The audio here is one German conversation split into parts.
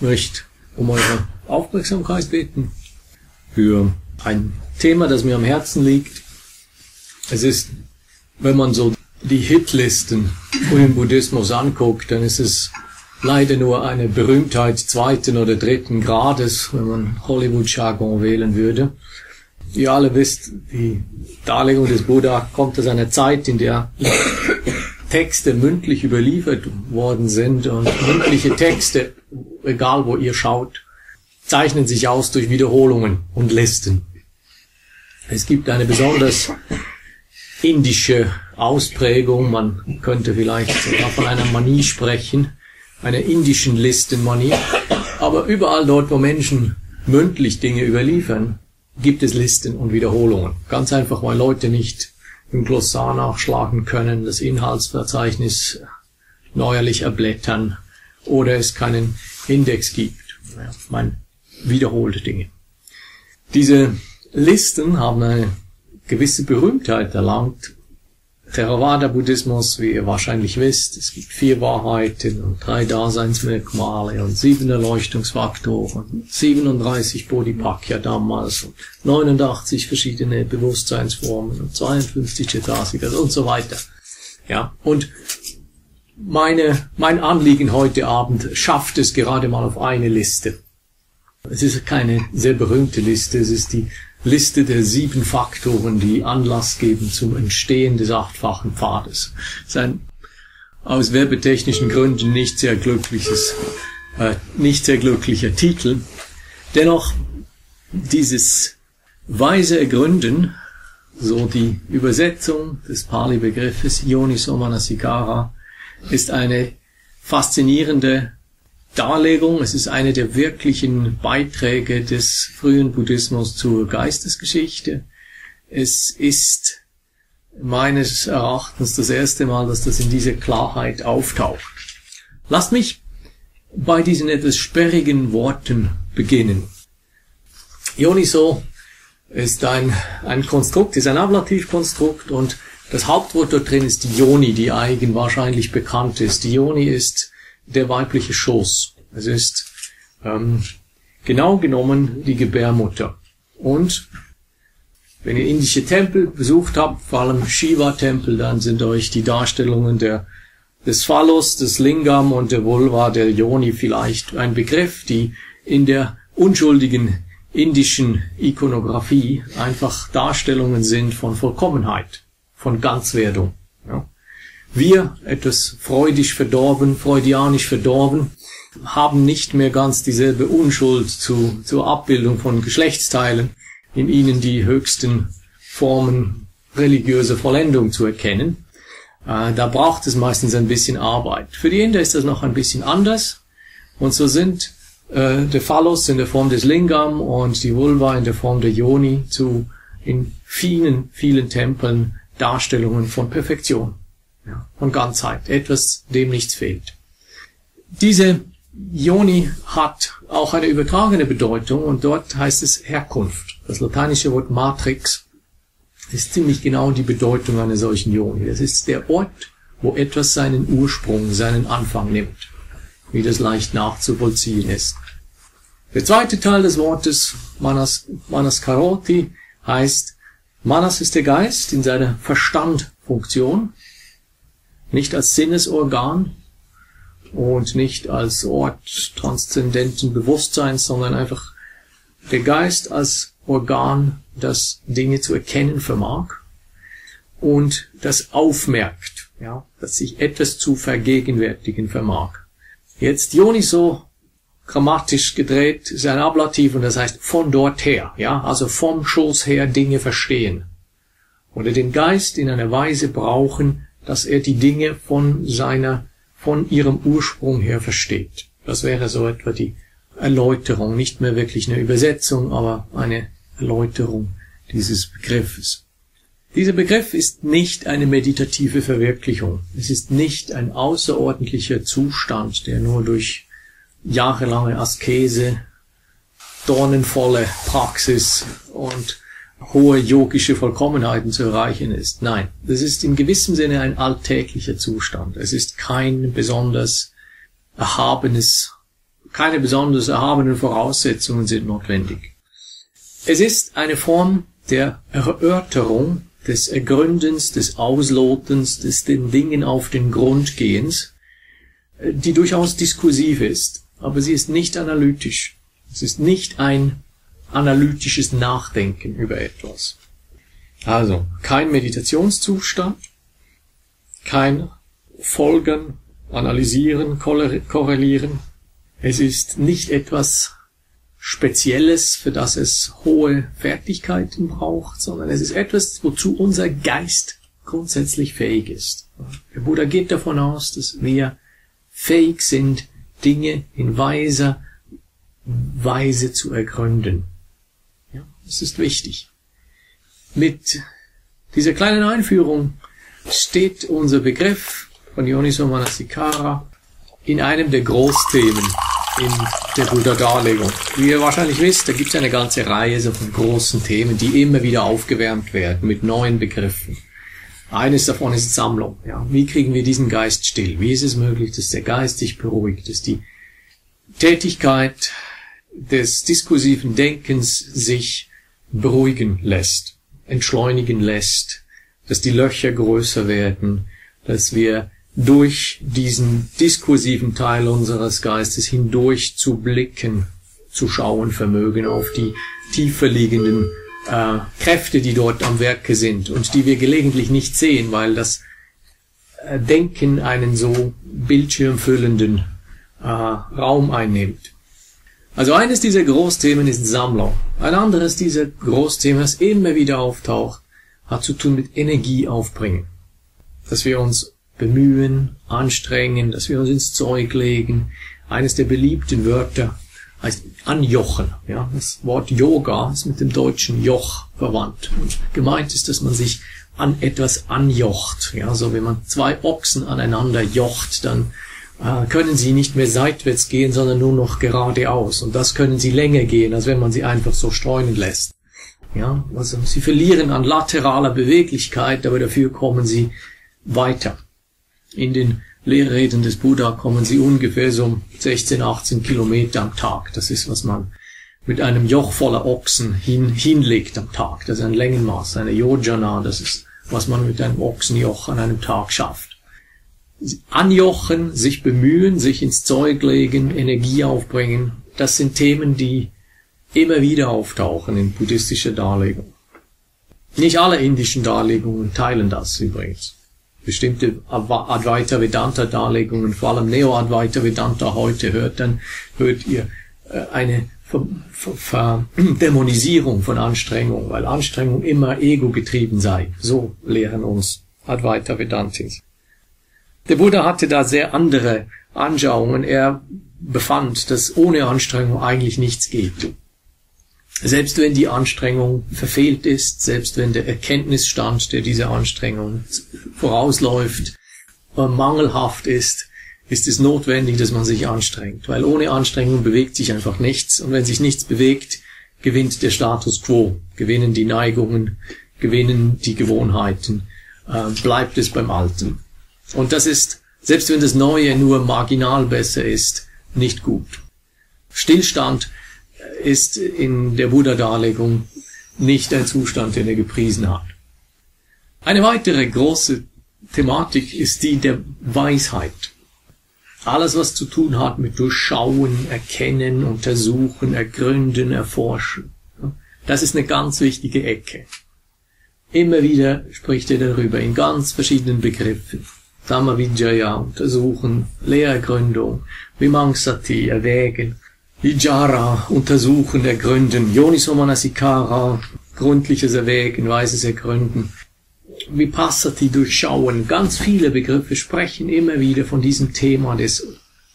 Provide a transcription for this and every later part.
möchte um eure Aufmerksamkeit bitten für ein Thema, das mir am Herzen liegt. Es ist, wenn man so die Hitlisten im Buddhismus anguckt, dann ist es leider nur eine Berühmtheit zweiten oder dritten Grades, wenn man Hollywood-Jargon wählen würde. Ihr alle wisst, die Darlegung des Buddha kommt aus einer Zeit, in der Texte mündlich überliefert worden sind und mündliche Texte, egal wo ihr schaut, zeichnen sich aus durch Wiederholungen und Listen. Es gibt eine besonders indische Ausprägung, man könnte vielleicht sogar von einer Manie sprechen, einer indischen Listenmanie, aber überall dort, wo Menschen mündlich Dinge überliefern, gibt es Listen und Wiederholungen. Ganz einfach, weil Leute nicht im Glossar nachschlagen können, das Inhaltsverzeichnis neuerlich erblättern oder es keinen Index gibt. Ja, man wiederholt Dinge. Diese Listen haben eine gewisse Berühmtheit erlangt Theravada-Buddhismus, wie ihr wahrscheinlich wisst, es gibt vier Wahrheiten und drei Daseinsmerkmale und sieben Erleuchtungsfaktoren, und 37 Bodhipakya damals und 89 verschiedene Bewusstseinsformen und 52 Cetasikas und so weiter. Ja, und meine, mein Anliegen heute Abend schafft es gerade mal auf eine Liste. Es ist keine sehr berühmte Liste, es ist die Liste der sieben Faktoren, die Anlass geben zum Entstehen des achtfachen Pfades. Das ist ein aus werbetechnischen Gründen nicht sehr glückliches, äh, nicht sehr glücklicher Titel. Dennoch dieses weise Ergründen, so die Übersetzung des Pali-Begriffes Yoniso Manasikara, ist eine faszinierende Darlegung. Es ist eine der wirklichen Beiträge des frühen Buddhismus zur Geistesgeschichte. Es ist meines Erachtens das erste Mal, dass das in dieser Klarheit auftaucht. Lasst mich bei diesen etwas sperrigen Worten beginnen. Ioniso ist ein, ein Konstrukt, ist ein Ablativkonstrukt und das Hauptwort dort drin ist die Ioni, die eigen wahrscheinlich bekannt ist. Die Ioni ist der weibliche Schoß. Es ist ähm, genau genommen die Gebärmutter. Und wenn ihr indische Tempel besucht habt, vor allem Shiva-Tempel, dann sind euch die Darstellungen der, des Phallus, des Lingam und der Vulva, der Yoni vielleicht ein Begriff, die in der unschuldigen indischen Ikonografie einfach Darstellungen sind von Vollkommenheit, von Ganzwerdung. Ja. Wir, etwas freudig verdorben, freudianisch verdorben, haben nicht mehr ganz dieselbe Unschuld zu, zur Abbildung von Geschlechtsteilen, in ihnen die höchsten Formen religiöser Vollendung zu erkennen. Äh, da braucht es meistens ein bisschen Arbeit. Für die Inder ist das noch ein bisschen anders. Und so sind äh, der Phallus in der Form des Lingam und die Vulva in der Form der Yoni zu in vielen, vielen Tempeln Darstellungen von Perfektion ja, von Ganzheit, etwas, dem nichts fehlt. Diese Ioni hat auch eine übertragene Bedeutung und dort heißt es Herkunft. Das lateinische Wort Matrix ist ziemlich genau die Bedeutung einer solchen Ioni. Das ist der Ort, wo etwas seinen Ursprung, seinen Anfang nimmt, wie das leicht nachzuvollziehen ist. Der zweite Teil des Wortes Manas, Manas Karoti heißt, Manas ist der Geist in seiner Verstandfunktion nicht als Sinnesorgan und nicht als Ort transzendenten Bewusstseins, sondern einfach der Geist als Organ, das Dinge zu erkennen vermag und das aufmerkt, ja, dass sich etwas zu vergegenwärtigen vermag. Jetzt Ioniso grammatisch gedreht ist ein Ablativ und das heißt von dort her, ja, also vom Schoß her Dinge verstehen oder den Geist in einer Weise brauchen, dass er die Dinge von seiner, von ihrem Ursprung her versteht. Das wäre so etwa die Erläuterung, nicht mehr wirklich eine Übersetzung, aber eine Erläuterung dieses Begriffes. Dieser Begriff ist nicht eine meditative Verwirklichung. Es ist nicht ein außerordentlicher Zustand, der nur durch jahrelange Askese, dornenvolle Praxis und hohe yogische Vollkommenheiten zu erreichen ist. Nein, das ist in gewissem Sinne ein alltäglicher Zustand. Es ist kein besonders erhabenes keine besonders erhabenen Voraussetzungen sind notwendig. Es ist eine Form der Erörterung, des Ergründens, des Auslotens, des den Dingen auf den Grund gehens, die durchaus diskursiv ist, aber sie ist nicht analytisch. Es ist nicht ein analytisches Nachdenken über etwas. Also kein Meditationszustand, kein Folgen, Analysieren, Korrelieren. Es ist nicht etwas Spezielles, für das es hohe Fertigkeiten braucht, sondern es ist etwas, wozu unser Geist grundsätzlich fähig ist. Der Buddha geht davon aus, dass wir fähig sind, Dinge in weiser Weise zu ergründen. Ja, das ist wichtig. Mit dieser kleinen Einführung steht unser Begriff von Yoniso Manasikara in einem der Großthemen in der Buddha-Darlegung. Wie ihr wahrscheinlich wisst, da gibt es eine ganze Reihe von großen Themen, die immer wieder aufgewärmt werden mit neuen Begriffen. Eines davon ist Sammlung. Ja. Wie kriegen wir diesen Geist still? Wie ist es möglich, dass der Geist sich beruhigt, dass die Tätigkeit des diskursiven Denkens sich beruhigen lässt, entschleunigen lässt, dass die Löcher größer werden, dass wir durch diesen diskursiven Teil unseres Geistes hindurch zu blicken, zu schauen vermögen auf die tiefer liegenden äh, Kräfte, die dort am Werke sind und die wir gelegentlich nicht sehen, weil das äh, Denken einen so bildschirmfüllenden äh, Raum einnimmt. Also eines dieser Großthemen ist Sammlung. Ein anderes dieser Großthemen, das immer wieder auftaucht, hat zu tun mit Energie aufbringen. Dass wir uns bemühen, anstrengen, dass wir uns ins Zeug legen. Eines der beliebten Wörter heißt anjochen. Ja, das Wort Yoga ist mit dem deutschen Joch verwandt. Und gemeint ist, dass man sich an etwas anjocht. Ja, so wenn man zwei Ochsen aneinander jocht, dann äh, können sie nicht mehr seitwärts gehen, sondern nur noch geradeaus. Und das können sie länger gehen, als wenn man sie einfach so streunen lässt. Ja, also sie verlieren an lateraler Beweglichkeit, aber dafür kommen sie weiter. In den Lehrreden des Buddha kommen sie ungefähr so 16, 18 Kilometer am Tag. Das ist, was man mit einem Joch voller Ochsen hin, hinlegt am Tag. Das ist ein Längenmaß, eine Yojana. Das ist, was man mit einem Ochsenjoch an einem Tag schafft. Anjochen, sich bemühen, sich ins Zeug legen, Energie aufbringen, das sind Themen, die immer wieder auftauchen in buddhistischer Darlegung. Nicht alle indischen Darlegungen teilen das übrigens. Bestimmte Advaita Vedanta Darlegungen, vor allem Neo Advaita Vedanta heute hört, dann hört ihr äh, eine Dämonisierung von Anstrengung, weil Anstrengung immer ego getrieben sei. So lehren uns Advaita Vedantis. Der Buddha hatte da sehr andere Anschauungen. Er befand, dass ohne Anstrengung eigentlich nichts geht. Selbst wenn die Anstrengung verfehlt ist, selbst wenn der Erkenntnisstand, der dieser Anstrengung vorausläuft, mangelhaft ist, ist es notwendig, dass man sich anstrengt, weil ohne Anstrengung bewegt sich einfach nichts und wenn sich nichts bewegt, gewinnt der Status quo, gewinnen die Neigungen, gewinnen die Gewohnheiten, äh, bleibt es beim Alten. Und das ist, selbst wenn das Neue nur marginal besser ist, nicht gut. Stillstand ist in der Buddha-Darlegung nicht ein Zustand, den er gepriesen hat. Eine weitere große Thematik ist die der Weisheit. Alles, was zu tun hat mit Durchschauen, Erkennen, Untersuchen, Ergründen, Erforschen. Das ist eine ganz wichtige Ecke. Immer wieder spricht er darüber in ganz verschiedenen Begriffen. Samavijaya untersuchen, Lehrergründung, Vimangsati erwägen, Vijara untersuchen, ergründen, Yoniso Manasikara gründliches Erwägen, weises Ergründen, Vipassati durchschauen. Ganz viele Begriffe sprechen immer wieder von diesem Thema des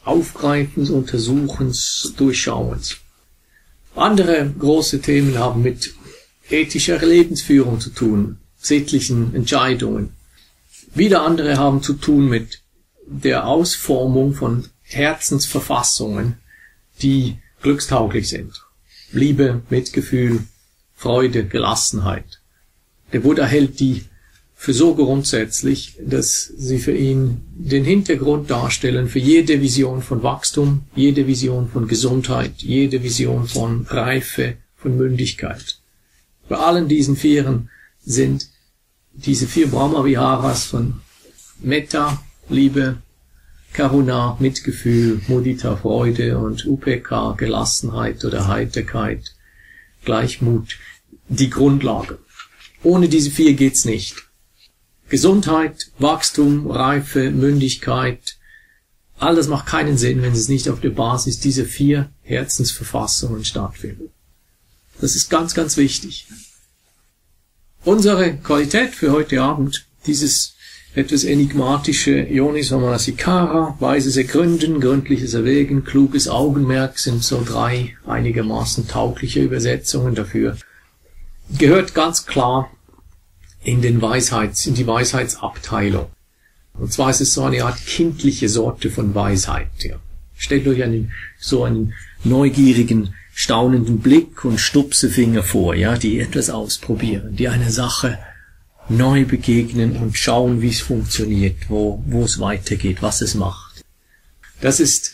Aufgreifens, Untersuchens, Durchschauens. Andere große Themen haben mit ethischer Lebensführung zu tun, sittlichen Entscheidungen, wieder andere haben zu tun mit der Ausformung von Herzensverfassungen, die glückstauglich sind. Liebe, Mitgefühl, Freude, Gelassenheit. Der Buddha hält die für so grundsätzlich, dass sie für ihn den Hintergrund darstellen für jede Vision von Wachstum, jede Vision von Gesundheit, jede Vision von Reife, von Mündigkeit. Bei allen diesen Vieren sind diese vier Brahma-Viharas von Metta, Liebe, Karuna, Mitgefühl, Mudita, Freude und UPK, Gelassenheit oder Heiterkeit, Gleichmut, die Grundlage. Ohne diese vier geht's nicht. Gesundheit, Wachstum, Reife, Mündigkeit, all das macht keinen Sinn, wenn es nicht auf der Basis dieser vier Herzensverfassungen stattfindet. Das ist ganz, ganz wichtig. Unsere Qualität für heute Abend, dieses etwas enigmatische Ionis Manasikara, weises Ergründen, gründliches Erwägen, kluges Augenmerk sind so drei einigermaßen taugliche Übersetzungen dafür. Gehört ganz klar in den Weisheits, in die Weisheitsabteilung. Und zwar ist es so eine Art kindliche Sorte von Weisheit. Ja. Stellt euch einen, so einen neugierigen, staunenden Blick und Stupsefinger vor, ja, die etwas ausprobieren, die einer Sache neu begegnen und schauen, wie es funktioniert, wo, wo es weitergeht, was es macht. Das ist,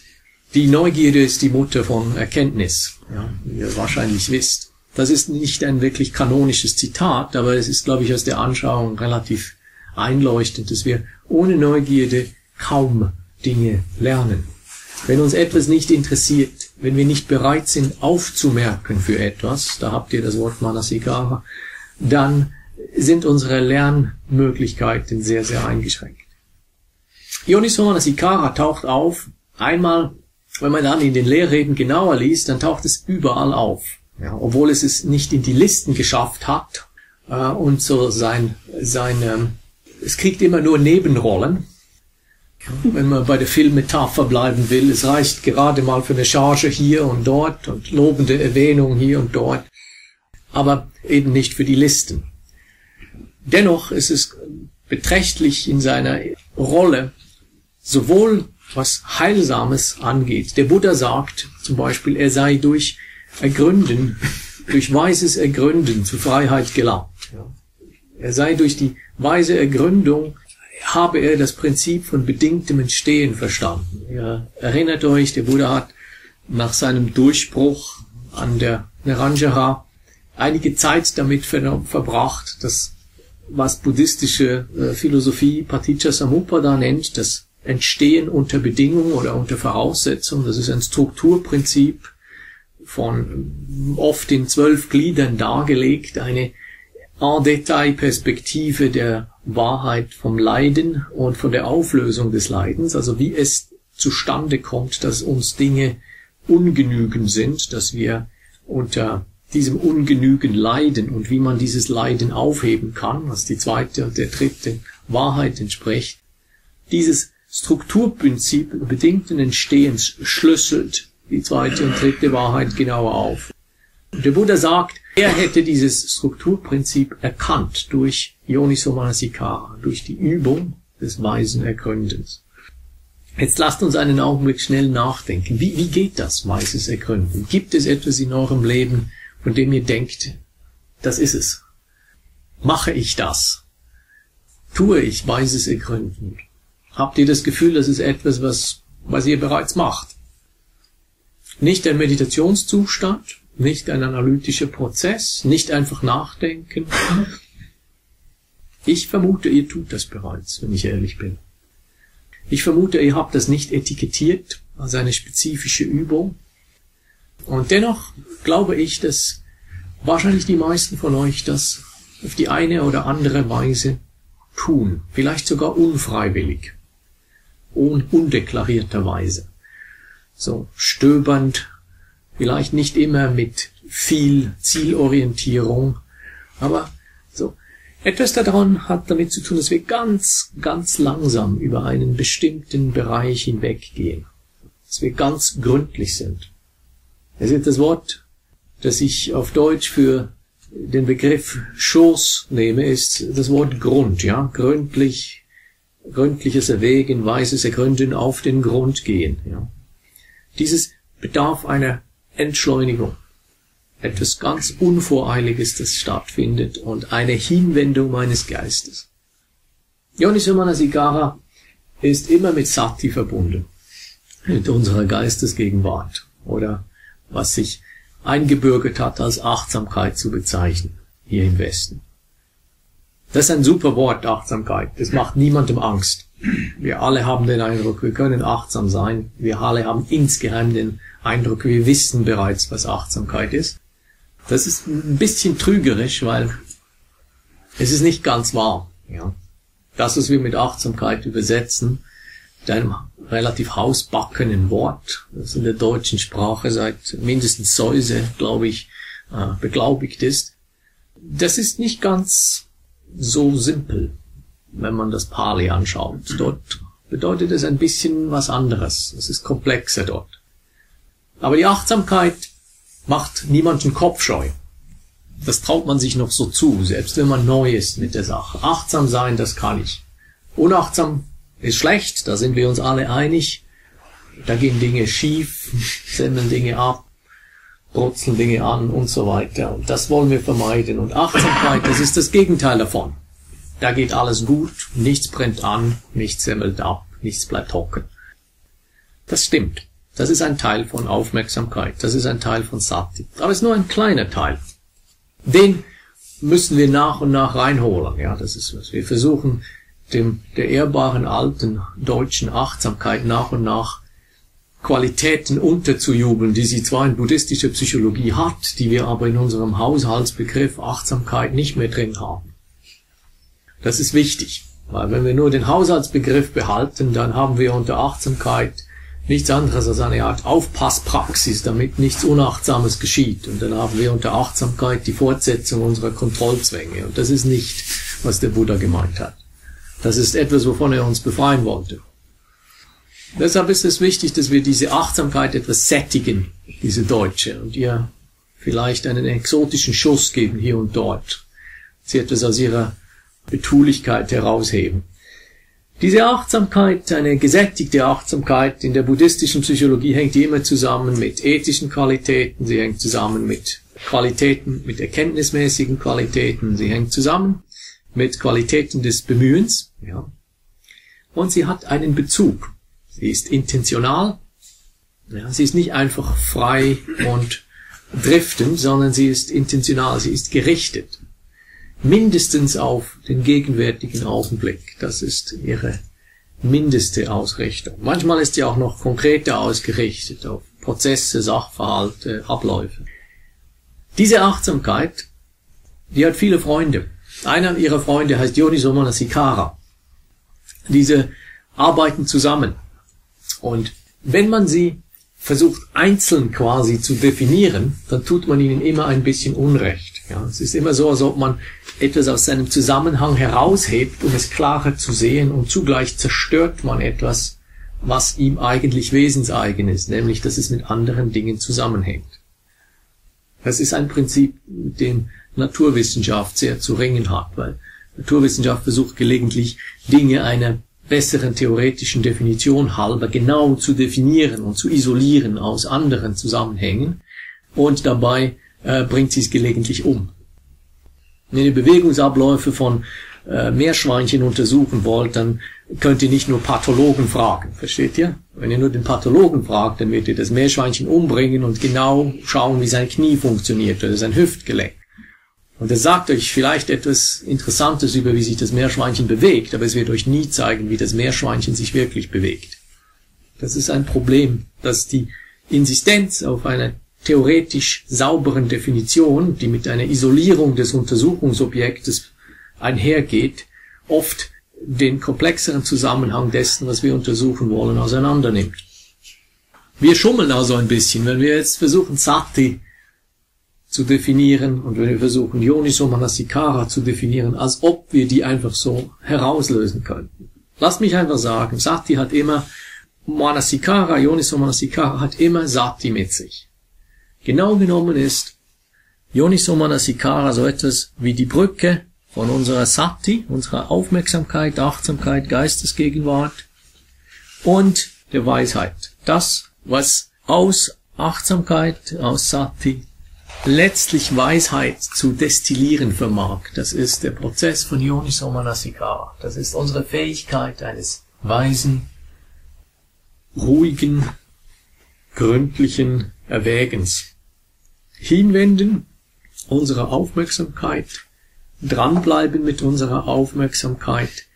die Neugierde ist die Mutter von Erkenntnis, ja, wie ihr wahrscheinlich wisst. Das ist nicht ein wirklich kanonisches Zitat, aber es ist, glaube ich, aus der Anschauung relativ einleuchtend, dass wir ohne Neugierde kaum Dinge lernen. Wenn uns etwas nicht interessiert, wenn wir nicht bereit sind aufzumerken für etwas, da habt ihr das Wort Manasigara, dann sind unsere Lernmöglichkeiten sehr, sehr eingeschränkt. Ioniso Manasikara taucht auf, einmal, wenn man dann in den Lehrreden genauer liest, dann taucht es überall auf. Ja, obwohl es es nicht in die Listen geschafft hat äh, und so sein, sein ähm, es kriegt immer nur Nebenrollen. Wenn man bei der Filmmetapher bleiben will, es reicht gerade mal für eine Charge hier und dort und lobende Erwähnung hier und dort, aber eben nicht für die Listen. Dennoch ist es beträchtlich in seiner Rolle, sowohl was Heilsames angeht. Der Buddha sagt zum Beispiel, er sei durch Ergründen, durch weises Ergründen zu Freiheit gelangt. Er sei durch die weise Ergründung, habe er das Prinzip von bedingtem Entstehen verstanden. Ihr erinnert euch, der Buddha hat nach seinem Durchbruch an der Niranjara einige Zeit damit ver verbracht, das was buddhistische äh, Philosophie Paticca Samuppada nennt, das Entstehen unter Bedingungen oder unter Voraussetzungen. Das ist ein Strukturprinzip, von oft in zwölf Gliedern dargelegt, eine en Detail Perspektive der Wahrheit vom Leiden und von der Auflösung des Leidens, also wie es zustande kommt, dass uns Dinge ungenügend sind, dass wir unter diesem Ungenügen leiden und wie man dieses Leiden aufheben kann, was die zweite und der dritte Wahrheit entspricht. Dieses Strukturprinzip bedingten Entstehens schlüsselt die zweite und dritte Wahrheit genauer auf. Und der Buddha sagt, er hätte dieses Strukturprinzip erkannt durch Yoniso Manasikara, durch die Übung des weisen Ergründens. Jetzt lasst uns einen Augenblick schnell nachdenken. Wie, wie geht das, weises Ergründen? Gibt es etwas in eurem Leben, von dem ihr denkt, das ist es? Mache ich das? Tue ich weises Ergründen? Habt ihr das Gefühl, das ist etwas, was, was ihr bereits macht? Nicht ein Meditationszustand, nicht ein analytischer Prozess, nicht einfach nachdenken. Ich vermute, ihr tut das bereits, wenn ich ehrlich bin. Ich vermute, ihr habt das nicht etikettiert als eine spezifische Übung. Und dennoch glaube ich, dass wahrscheinlich die meisten von euch das auf die eine oder andere Weise tun, vielleicht sogar unfreiwillig, un undeklarierterweise. So stöbernd, vielleicht nicht immer mit viel Zielorientierung, aber so etwas daran hat damit zu tun, dass wir ganz, ganz langsam über einen bestimmten Bereich hinweggehen, dass wir ganz gründlich sind. Es ist das Wort, das ich auf Deutsch für den Begriff Schoß nehme, ist das Wort Grund, ja, gründlich, gründliches Erwägen, weises Ergründen, auf den Grund gehen, ja. Dieses bedarf einer Entschleunigung. Etwas ganz Unvoreiliges, das stattfindet und eine Hinwendung meines Geistes. Yoniso Manasikara ist immer mit Sati verbunden, mit unserer Geistesgegenwart oder was sich eingebürgert hat, als Achtsamkeit zu bezeichnen, hier im Westen. Das ist ein super Wort, Achtsamkeit. Das macht niemandem Angst. Wir alle haben den Eindruck, wir können achtsam sein. Wir alle haben insgeheim den Eindruck, wir wissen bereits, was Achtsamkeit ist. Das ist ein bisschen trügerisch, weil es ist nicht ganz wahr. Ja. Das, was wir mit Achtsamkeit übersetzen, mit einem relativ hausbackenen Wort, das in der deutschen Sprache seit mindestens Säuse, glaube ich, äh, beglaubigt ist, das ist nicht ganz so simpel, wenn man das Pali anschaut. Dort bedeutet es ein bisschen was anderes. Es ist komplexer dort. Aber die Achtsamkeit macht niemanden kopfscheu. Das traut man sich noch so zu, selbst wenn man neu ist mit der Sache. Achtsam sein, das kann ich. Unachtsam ist schlecht, da sind wir uns alle einig. Da gehen Dinge schief, semmeln Dinge ab, brutzeln Dinge an und so weiter. Und das wollen wir vermeiden. Und Achtsamkeit, das ist das Gegenteil davon. Da geht alles gut, nichts brennt an, nichts semmelt ab, nichts bleibt hocken. Das stimmt. Das ist ein Teil von Aufmerksamkeit. Das ist ein Teil von Sati. Aber es ist nur ein kleiner Teil. Den müssen wir nach und nach reinholen. Ja, das ist was. Wir versuchen, dem, der ehrbaren alten deutschen Achtsamkeit nach und nach Qualitäten unterzujubeln, die sie zwar in buddhistischer Psychologie hat, die wir aber in unserem Haushaltsbegriff Achtsamkeit nicht mehr drin haben. Das ist wichtig, weil wenn wir nur den Haushaltsbegriff behalten, dann haben wir unter Achtsamkeit nichts anderes als eine Art Aufpasspraxis, damit nichts Unachtsames geschieht. Und dann haben wir unter Achtsamkeit die Fortsetzung unserer Kontrollzwänge. Und das ist nicht, was der Buddha gemeint hat. Das ist etwas, wovon er uns befreien wollte. Deshalb ist es wichtig, dass wir diese Achtsamkeit etwas sättigen, diese Deutsche, und ihr vielleicht einen exotischen Schuss geben hier und dort. Sie etwas aus ihrer Betulichkeit herausheben. Diese Achtsamkeit, eine gesättigte Achtsamkeit in der buddhistischen Psychologie hängt immer zusammen mit ethischen Qualitäten, sie hängt zusammen mit Qualitäten, mit erkenntnismäßigen Qualitäten, sie hängt zusammen mit Qualitäten des Bemühens, ja. Und sie hat einen Bezug. Sie ist intentional. Ja, sie ist nicht einfach frei und driftend, sondern sie ist intentional, sie ist gerichtet. Mindestens auf den gegenwärtigen Augenblick. Das ist ihre mindeste Ausrichtung. Manchmal ist sie auch noch konkreter ausgerichtet auf Prozesse, Sachverhalte, Abläufe. Diese Achtsamkeit, die hat viele Freunde. Einer ihrer Freunde heißt Yoniso Manasikara. Diese arbeiten zusammen. Und wenn man sie versucht einzeln quasi zu definieren, dann tut man ihnen immer ein bisschen Unrecht. Ja, es ist immer so, als ob man etwas aus seinem Zusammenhang heraushebt, um es klarer zu sehen und zugleich zerstört man etwas, was ihm eigentlich wesenseigen ist, nämlich dass es mit anderen Dingen zusammenhängt. Das ist ein Prinzip, mit dem Naturwissenschaft sehr zu ringen hat, weil Naturwissenschaft versucht gelegentlich Dinge einer besseren theoretischen Definition halber genau zu definieren und zu isolieren aus anderen Zusammenhängen und dabei äh, bringt sie es gelegentlich um. Wenn ihr Bewegungsabläufe von äh, Meerschweinchen untersuchen wollt, dann könnt ihr nicht nur Pathologen fragen, versteht ihr? Wenn ihr nur den Pathologen fragt, dann wird ihr das Meerschweinchen umbringen und genau schauen, wie sein Knie funktioniert oder sein Hüftgelenk. Und er sagt euch vielleicht etwas Interessantes über, wie sich das Meerschweinchen bewegt, aber es wird euch nie zeigen, wie das Meerschweinchen sich wirklich bewegt. Das ist ein Problem, dass die Insistenz auf einer theoretisch sauberen Definition, die mit einer Isolierung des Untersuchungsobjektes einhergeht, oft den komplexeren Zusammenhang dessen, was wir untersuchen wollen, auseinandernimmt. Wir schummeln also ein bisschen, wenn wir jetzt versuchen, Sati zu definieren und wenn wir versuchen, Yoniso Manasikara zu definieren, als ob wir die einfach so herauslösen könnten. Lasst mich einfach sagen, Sati hat immer, Manasikara, Yoniso Manasikara hat immer Sati mit sich. Genau genommen ist Yoniso Manasikara so etwas wie die Brücke von unserer Sati, unserer Aufmerksamkeit, Achtsamkeit, Geistesgegenwart und der Weisheit. Das, was aus Achtsamkeit, aus Sati letztlich Weisheit zu destillieren vermag. Das ist der Prozess von Yoniso Manasikara. Das ist unsere Fähigkeit eines weisen, ruhigen, gründlichen Erwägens. Hinwenden unsere Aufmerksamkeit, dranbleiben mit unserer Aufmerksamkeit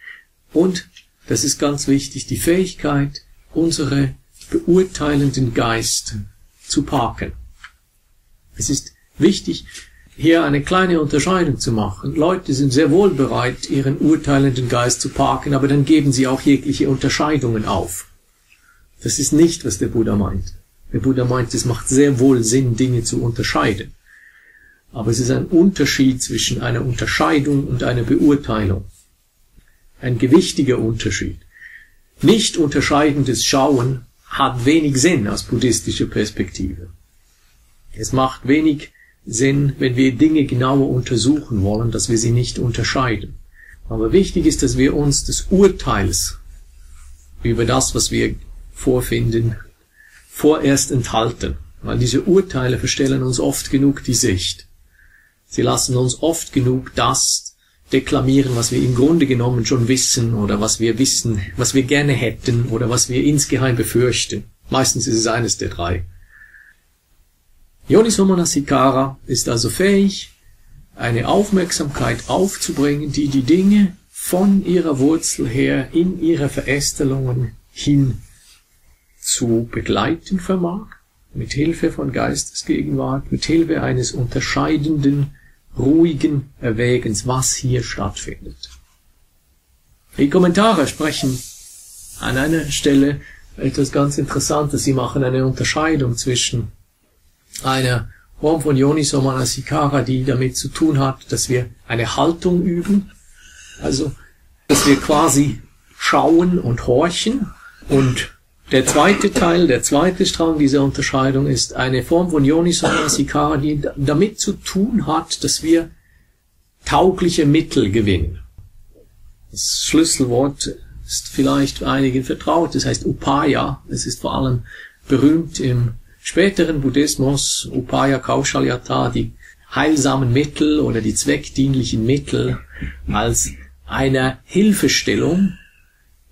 und, das ist ganz wichtig, die Fähigkeit, unsere beurteilenden Geist zu parken. Es ist wichtig, hier eine kleine Unterscheidung zu machen. Leute sind sehr wohl bereit, ihren urteilenden Geist zu parken, aber dann geben sie auch jegliche Unterscheidungen auf. Das ist nicht, was der Buddha meint. Der Buddha meint, es macht sehr wohl Sinn, Dinge zu unterscheiden. Aber es ist ein Unterschied zwischen einer Unterscheidung und einer Beurteilung. Ein gewichtiger Unterschied. Nicht unterscheidendes Schauen hat wenig Sinn aus buddhistischer Perspektive. Es macht wenig Sinn, wenn wir Dinge genauer untersuchen wollen, dass wir sie nicht unterscheiden. Aber wichtig ist, dass wir uns des Urteils über das, was wir vorfinden, vorerst enthalten, weil diese Urteile verstellen uns oft genug die Sicht. Sie lassen uns oft genug das deklamieren, was wir im Grunde genommen schon wissen oder was wir wissen, was wir gerne hätten oder was wir insgeheim befürchten. Meistens ist es eines der drei. Yoniso Manasikara ist also fähig, eine Aufmerksamkeit aufzubringen, die die Dinge von ihrer Wurzel her in ihre Verästelungen hin zu begleiten vermag, mit Hilfe von Geistesgegenwart, mit Hilfe eines unterscheidenden, ruhigen Erwägens, was hier stattfindet. Die Kommentare sprechen an einer Stelle etwas ganz Interessantes. Sie machen eine Unterscheidung zwischen eine Form von Yoniso Manasikara, die damit zu tun hat, dass wir eine Haltung üben, also dass wir quasi schauen und horchen und der zweite Teil, der zweite Strang dieser Unterscheidung ist eine Form von Yoniso Manasikara, die damit zu tun hat, dass wir taugliche Mittel gewinnen. Das Schlüsselwort ist vielleicht einigen vertraut, das heißt Upaya. Es ist vor allem berühmt im späteren Buddhismus, Upaya Kaushalyata, die heilsamen Mittel oder die zweckdienlichen Mittel als eine Hilfestellung,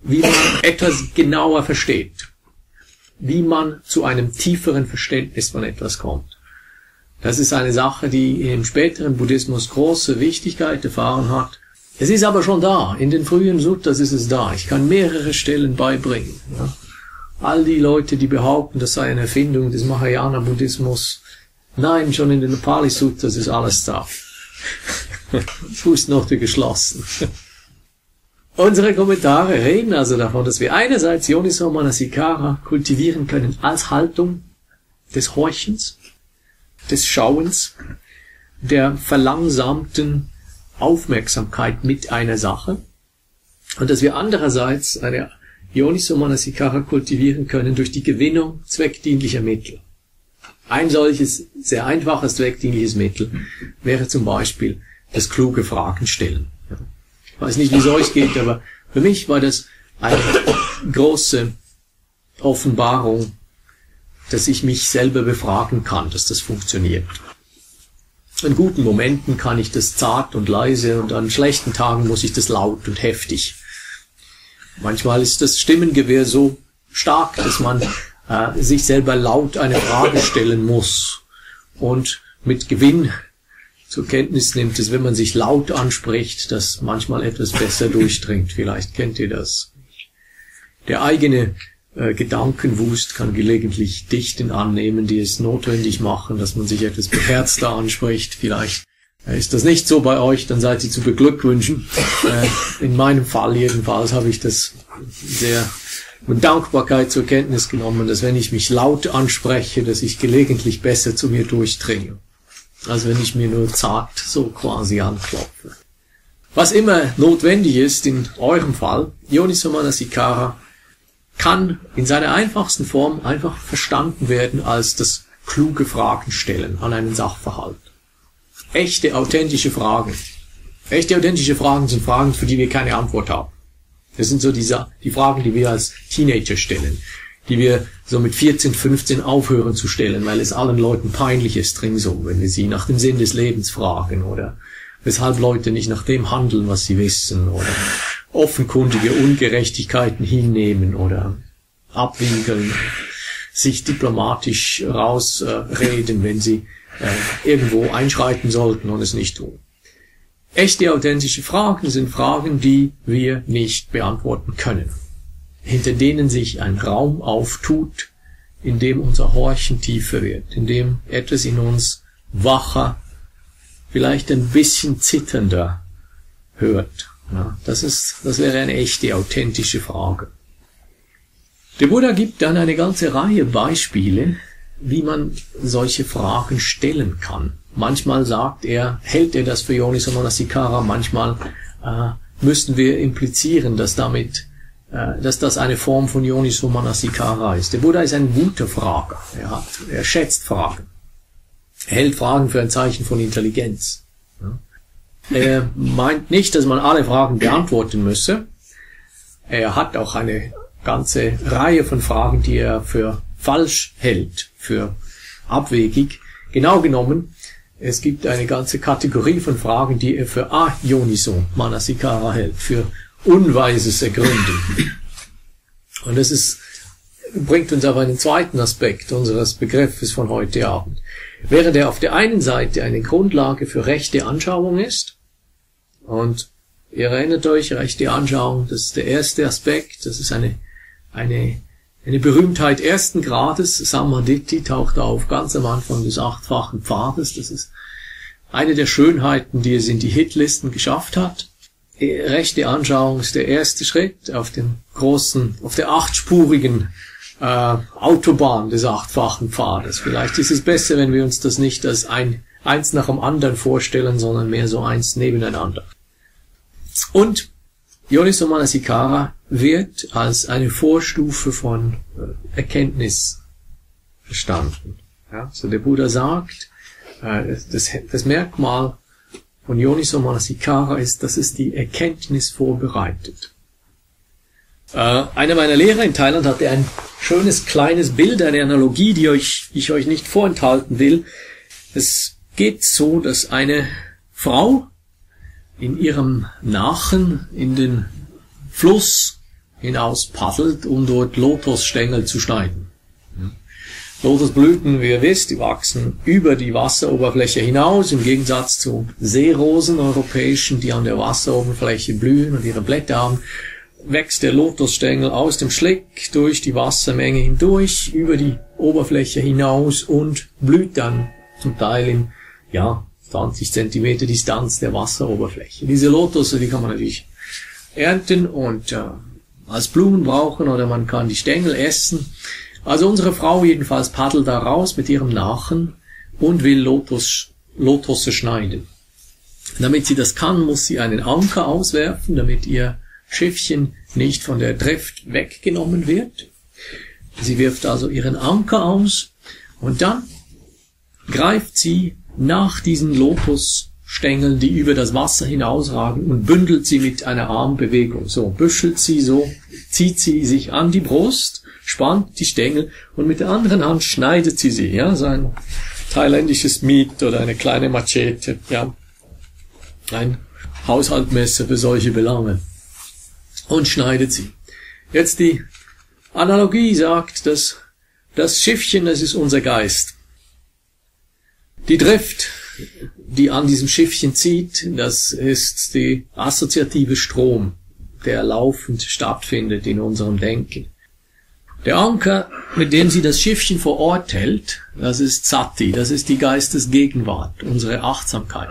wie man etwas genauer versteht, wie man zu einem tieferen Verständnis von etwas kommt. Das ist eine Sache, die im späteren Buddhismus große Wichtigkeit erfahren hat. Es ist aber schon da. In den frühen Suttas ist es da. Ich kann mehrere Stellen beibringen. Ja all die Leute, die behaupten, das sei eine Erfindung des Mahayana-Buddhismus, nein, schon in den Pali Sutras ist alles da. Fußnote geschlossen. Unsere Kommentare reden also davon, dass wir einerseits Yoniso Manasikara kultivieren können als Haltung des Horchens, des Schauens, der verlangsamten Aufmerksamkeit mit einer Sache und dass wir andererseits eine Yoniso Manasikara kultivieren können durch die Gewinnung zweckdienlicher Mittel. Ein solches sehr einfaches zweckdienliches Mittel wäre zum Beispiel das kluge Fragen stellen. Ich weiß nicht, wie es euch geht, aber für mich war das eine große Offenbarung, dass ich mich selber befragen kann, dass das funktioniert. In guten Momenten kann ich das zart und leise und an schlechten Tagen muss ich das laut und heftig. Manchmal ist das Stimmengewehr so stark, dass man äh, sich selber laut eine Frage stellen muss und mit Gewinn zur Kenntnis nimmt, dass wenn man sich laut anspricht, das manchmal etwas besser durchdringt. Vielleicht kennt ihr das. Der eigene äh, Gedankenwust kann gelegentlich Dichten annehmen, die es notwendig machen, dass man sich etwas beherzter anspricht. Vielleicht ist das nicht so bei euch, dann seid ihr zu beglückwünschen. Äh, in meinem Fall jedenfalls habe ich das sehr mit Dankbarkeit zur Kenntnis genommen, dass wenn ich mich laut anspreche, dass ich gelegentlich besser zu mir durchdringe, als wenn ich mir nur zart so quasi anklopfe. Was immer notwendig ist in eurem Fall, Yoniso Manasikara kann in seiner einfachsten Form einfach verstanden werden als das kluge Fragen stellen an einen Sachverhalt echte, authentische Fragen. Echte, authentische Fragen sind Fragen, für die wir keine Antwort haben. Das sind so diese, die Fragen, die wir als Teenager stellen. die wir so mit 14, 15 aufhören zu stellen, weil es allen Leuten peinlich ist ringsum, wenn wir sie nach dem Sinn des Lebens fragen oder weshalb Leute nicht nach dem handeln, was sie wissen oder offenkundige Ungerechtigkeiten hinnehmen oder abwinkeln, sich diplomatisch rausreden, wenn sie äh, irgendwo einschreiten sollten und es nicht tun. Echte authentische Fragen sind Fragen, die wir nicht beantworten können, hinter denen sich ein Raum auftut, in dem unser Horchen tiefer wird, in dem etwas in uns wacher, vielleicht ein bisschen zitternder hört. Ja, das ist, das wäre eine echte, authentische Frage. Der Buddha gibt dann eine ganze Reihe Beispiele, wie man solche Fragen stellen kann. Manchmal sagt er, hält er das für Yoniso Manasikara, manchmal äh, müssten wir implizieren, dass damit, äh, dass das eine Form von Yoniso Manasikara ist. Der Buddha ist ein guter Frager. Er hat, er schätzt Fragen. Er hält Fragen für ein Zeichen von Intelligenz. Er meint nicht, dass man alle Fragen beantworten müsse. Er hat auch eine ganze Reihe von Fragen, die er für falsch hält, für abwegig. Genau genommen, es gibt eine ganze Kategorie von Fragen, die er für Ayoniso Manasikara hält, für unweises Ergründen. Und das ist, bringt uns aber einen zweiten Aspekt unseres Begriffes von heute Abend. Während er auf der einen Seite eine Grundlage für rechte Anschauung ist, und ihr erinnert euch, rechte Anschauung, das ist der erste Aspekt, das ist eine, eine, eine Berühmtheit ersten Grades, Samaditi taucht auf ganz am Anfang des achtfachen Pfades, das ist eine der Schönheiten, die es in die Hitlisten geschafft hat. Rechte Anschauung ist der erste Schritt auf dem großen, auf der achtspurigen äh, Autobahn des achtfachen Pfades. Vielleicht ist es besser, wenn wir uns das nicht als ein, eins nach dem anderen vorstellen, sondern mehr so eins nebeneinander. Und Yoniso Manasikara wird als eine Vorstufe von äh, Erkenntnis verstanden. Ja, so der Buddha sagt, äh, das, das Merkmal von Yoniso Manasikara ist, dass es die Erkenntnis vorbereitet. Äh, einer meiner Lehrer in Thailand hatte ein schönes kleines Bild, eine Analogie, die euch, ich euch nicht vorenthalten will. Es geht so, dass eine Frau in ihrem Nachen in den Fluss hinaus paddelt, um dort Lotusstängel zu schneiden. Lotusblüten, wie ihr wisst, die wachsen über die Wasseroberfläche hinaus, im Gegensatz zu Seerosen europäischen, die an der Wasseroberfläche blühen und ihre Blätter haben, wächst der Lotusstängel aus dem Schlick durch die Wassermenge hindurch, über die Oberfläche hinaus und blüht dann zum Teil in, ja, 20 Zentimeter Distanz der Wasseroberfläche. Diese Lotusse, die kann man natürlich ernten und äh, als Blumen brauchen oder man kann die Stängel essen. Also unsere Frau jedenfalls paddelt da raus mit ihrem Nachen und will Lotus, Lotusse schneiden. Damit sie das kann, muss sie einen Anker auswerfen, damit ihr Schiffchen nicht von der Drift weggenommen wird. Sie wirft also ihren Anker aus und dann greift sie nach diesen Lotusstängeln, die über das Wasser hinausragen, und bündelt sie mit einer Armbewegung. So büschelt sie so, zieht sie sich an die Brust, spannt die Stängel und mit der anderen Hand schneidet sie sie. Ja, so ein thailändisches Miet oder eine kleine Machete. Ja, ein Haushaltmesser für solche Belange. Und schneidet sie. Jetzt die Analogie sagt, dass das Schiffchen, das ist unser Geist. Die Drift, die an diesem Schiffchen zieht, das ist die assoziative Strom, der laufend stattfindet in unserem Denken. Der Anker, mit dem sie das Schiffchen vor Ort hält, das ist Sati, das ist die Geistesgegenwart, unsere Achtsamkeit.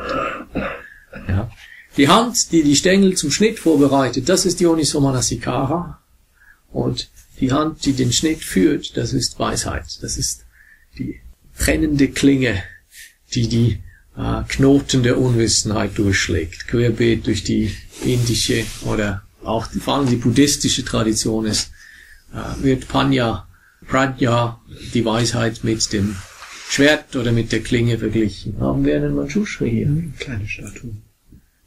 Ja. Die Hand, die die Stängel zum Schnitt vorbereitet, das ist Yoniso Manasikara. Und die Hand, die den Schnitt führt, das ist Weisheit. Das ist die trennende Klinge die die äh, Knoten der Unwissenheit durchschlägt, querbeet durch die indische oder auch vor allem die buddhistische Tradition ist, äh, wird Panya, Prajna, die Weisheit mit dem Schwert oder mit der Klinge verglichen. Haben wir einen Manchushri hier? Eine kleine Statue.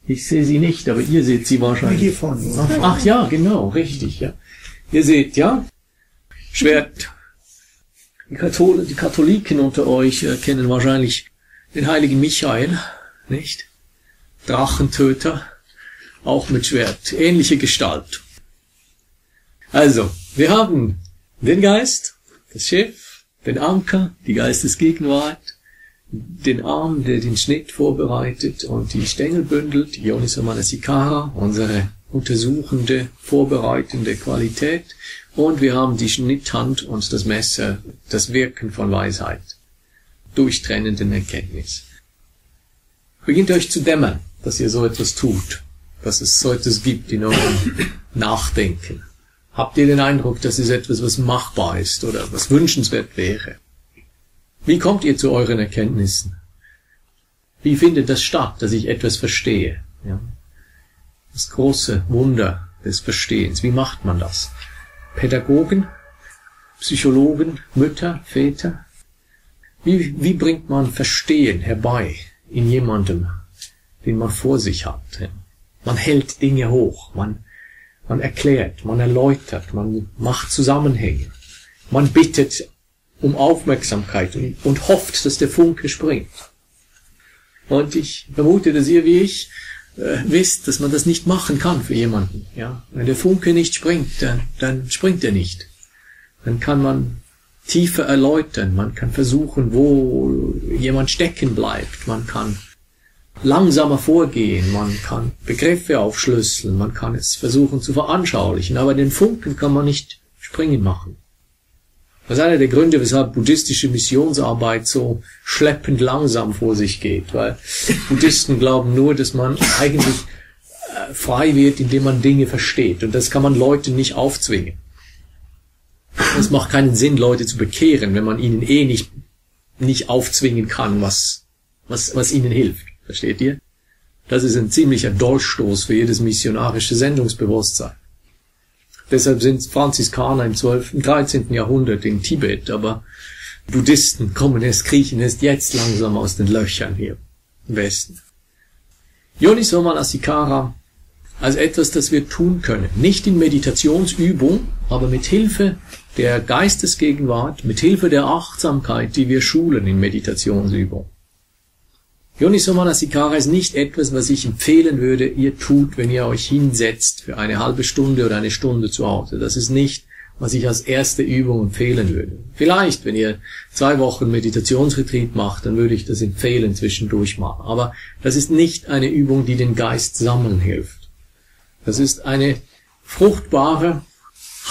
Ich sehe sie nicht, aber ihr seht sie wahrscheinlich. Hier vorne. Ach, ach ja, genau, richtig, ja. Ihr seht, ja. Schwert. Die, Kathol die Katholiken unter euch äh, kennen wahrscheinlich den heiligen Michael, nicht? Drachentöter, auch mit Schwert, ähnliche Gestalt. Also, wir haben den Geist, das Schiff, den Anker, die Geistesgegenwart, den Arm, der den Schnitt vorbereitet und die Stängel bündelt, Ionis Manasikara, unsere untersuchende, vorbereitende Qualität, und wir haben die Schnitthand und das Messer, das Wirken von Weisheit, durchtrennenden Erkenntnis. Beginnt euch zu dämmern, dass ihr so etwas tut, dass es so etwas gibt in eurem Nachdenken. Habt ihr den Eindruck, das ist etwas, was machbar ist oder was wünschenswert wäre? Wie kommt ihr zu euren Erkenntnissen? Wie findet das statt, dass ich etwas verstehe? Ja. Das große Wunder des Verstehens. Wie macht man das? Pädagogen, Psychologen, Mütter, Väter? Wie, wie bringt man Verstehen herbei in jemandem, den man vor sich hat? Man hält Dinge hoch, man, man erklärt, man erläutert, man macht Zusammenhänge, man bittet um Aufmerksamkeit und, und hofft, dass der Funke springt. Und ich vermute, dass ihr wie ich äh, wisst, dass man das nicht machen kann für jemanden. Ja? Wenn der Funke nicht springt, dann, dann springt er nicht. Dann kann man tiefer erläutern, man kann versuchen, wo jemand stecken bleibt, man kann langsamer vorgehen, man kann Begriffe aufschlüsseln, man kann es versuchen zu veranschaulichen, aber den Funken kann man nicht springen machen. Das ist einer der Gründe, weshalb buddhistische Missionsarbeit so schleppend langsam vor sich geht, weil Buddhisten glauben nur, dass man eigentlich äh, frei wird, indem man Dinge versteht. Und das kann man Leuten nicht aufzwingen. Es macht keinen Sinn, Leute zu bekehren, wenn man ihnen eh nicht, nicht aufzwingen kann, was, was, was ihnen hilft. Versteht ihr? Das ist ein ziemlicher Dolchstoß für jedes missionarische Sendungsbewusstsein. Deshalb sind Franziskaner im 12., 13. Jahrhundert in Tibet, aber Buddhisten kommen erst, kriechen erst jetzt langsam aus den Löchern hier im Westen. Yoniso Manasikara als etwas, das wir tun können. Nicht in Meditationsübung, aber mit Hilfe der Geistesgegenwart, mit Hilfe der Achtsamkeit, die wir schulen in Meditationsübung. Yoniso Manasikara ist nicht etwas, was ich empfehlen würde, ihr tut, wenn ihr euch hinsetzt für eine halbe Stunde oder eine Stunde zu Hause. Das ist nicht, was ich als erste Übung empfehlen würde. Vielleicht, wenn ihr zwei Wochen Meditationsretreat macht, dann würde ich das empfehlen, zwischendurch machen. Aber das ist nicht eine Übung, die den Geist sammeln hilft. Das ist eine fruchtbare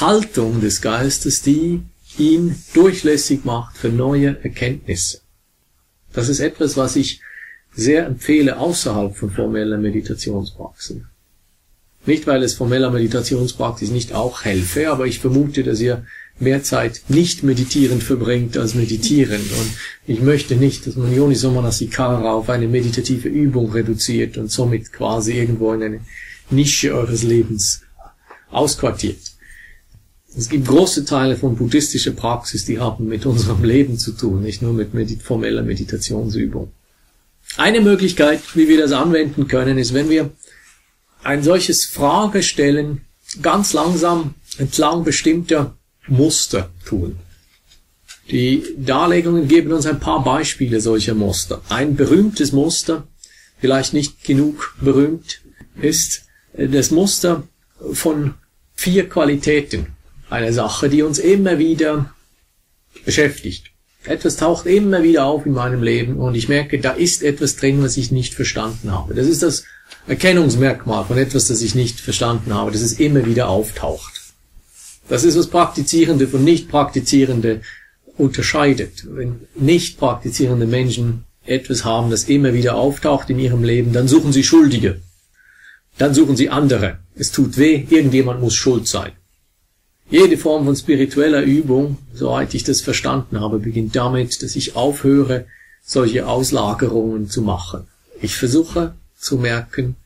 Haltung des Geistes, die ihn durchlässig macht für neue Erkenntnisse. Das ist etwas, was ich sehr empfehle außerhalb von formeller Meditationspraxen. Nicht, weil es formeller Meditationspraxis nicht auch helfe, aber ich vermute, dass ihr mehr Zeit nicht meditierend verbringt als meditierend. Und ich möchte nicht, dass man Yoniso Manasikara auf eine meditative Übung reduziert und somit quasi irgendwo in eine Nische eures Lebens ausquartiert. Es gibt große Teile von buddhistischer Praxis, die haben mit unserem Leben zu tun, nicht nur mit medit formeller Meditationsübung. Eine Möglichkeit, wie wir das anwenden können, ist, wenn wir ein solches Fragestellen ganz langsam entlang bestimmter Muster tun. Die Darlegungen geben uns ein paar Beispiele solcher Muster. Ein berühmtes Muster, vielleicht nicht genug berühmt, ist das Muster von vier Qualitäten einer Sache, die uns immer wieder beschäftigt. Etwas taucht immer wieder auf in meinem Leben und ich merke, da ist etwas drin, was ich nicht verstanden habe. Das ist das Erkennungsmerkmal von etwas, das ich nicht verstanden habe, dass es immer wieder auftaucht. Das ist, was Praktizierende von Nicht-Praktizierende unterscheidet. Wenn nicht praktizierende Menschen etwas haben, das immer wieder auftaucht in ihrem Leben, dann suchen sie Schuldige. Dann suchen sie andere. Es tut weh, irgendjemand muss schuld sein. Jede Form von spiritueller Übung, soweit ich das verstanden habe, beginnt damit, dass ich aufhöre, solche Auslagerungen zu machen. Ich versuche zu merken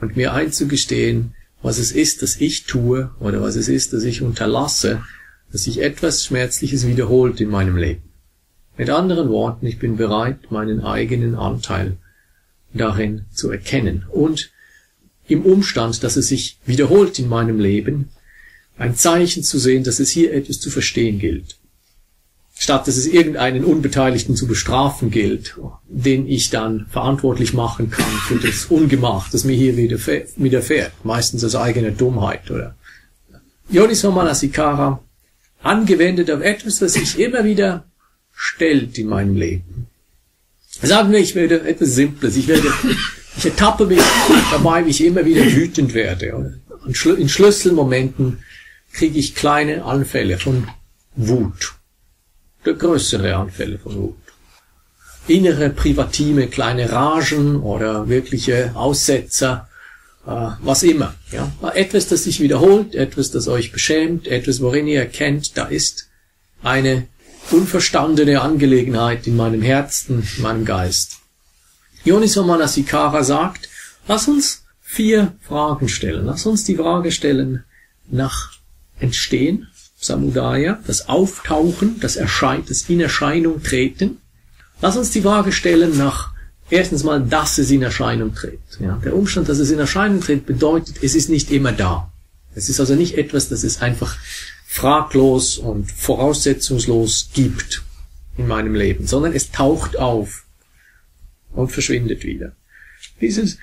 und mir einzugestehen, was es ist, das ich tue oder was es ist, das ich unterlasse, dass sich etwas Schmerzliches wiederholt in meinem Leben. Mit anderen Worten, ich bin bereit, meinen eigenen Anteil darin zu erkennen und im Umstand, dass es sich wiederholt in meinem Leben, ein Zeichen zu sehen, dass es hier etwas zu verstehen gilt. Statt dass es irgendeinen Unbeteiligten zu bestrafen gilt, den ich dann verantwortlich machen kann für das Ungemach, das mir hier widerfährt. Meistens aus eigener Dummheit, oder? Yoniso Manasikara, angewendet auf etwas, das sich immer wieder stellt in meinem Leben. Sagen wir, ich werde etwas Simples. Ich werde, ich ertappe mich dabei, wie ich immer wieder wütend werde. in Schlüsselmomenten kriege ich kleine Anfälle von Wut. Größere Anfälle von Wut. Innere, privatime, kleine Ragen oder wirkliche Aussetzer, äh, was immer. Ja? Etwas, das sich wiederholt, etwas, das euch beschämt, etwas, worin ihr erkennt, da ist eine unverstandene Angelegenheit in meinem Herzen, in meinem Geist. Yoniso Manasikara sagt, lass uns vier Fragen stellen. Lass uns die Frage stellen nach Entstehen, Samudaya, das Auftauchen, das, Erschein das in Erscheinung treten. Lass uns die Frage stellen nach erstens mal, dass es in Erscheinung tritt. Ja, der Umstand, dass es in Erscheinung tritt, bedeutet, es ist nicht immer da. Es ist also nicht etwas, das es einfach fraglos und voraussetzungslos gibt in meinem Leben, sondern es taucht auf und verschwindet wieder. Dieses,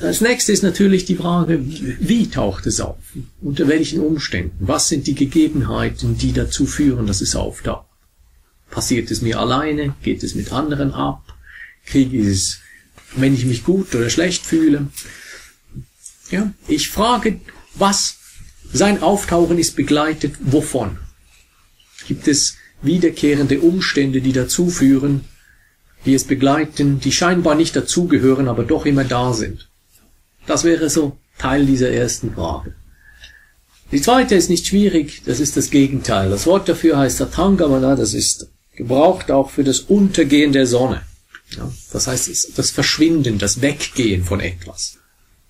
das nächste ist natürlich die Frage, wie taucht es auf? Unter welchen Umständen? Was sind die Gegebenheiten, die dazu führen, dass es auftaucht? Passiert es mir alleine? Geht es mit anderen ab? Kriege ich es, wenn ich mich gut oder schlecht fühle? Ja, ich frage, was sein Auftauchen ist begleitet wovon? Gibt es wiederkehrende Umstände, die dazu führen, die es begleiten, die scheinbar nicht dazugehören, aber doch immer da sind? Das wäre so Teil dieser ersten Frage. Die zweite ist nicht schwierig, das ist das Gegenteil. Das Wort dafür heißt Satangamana, das ist gebraucht auch für das Untergehen der Sonne. Ja, das heißt, das Verschwinden, das Weggehen von etwas.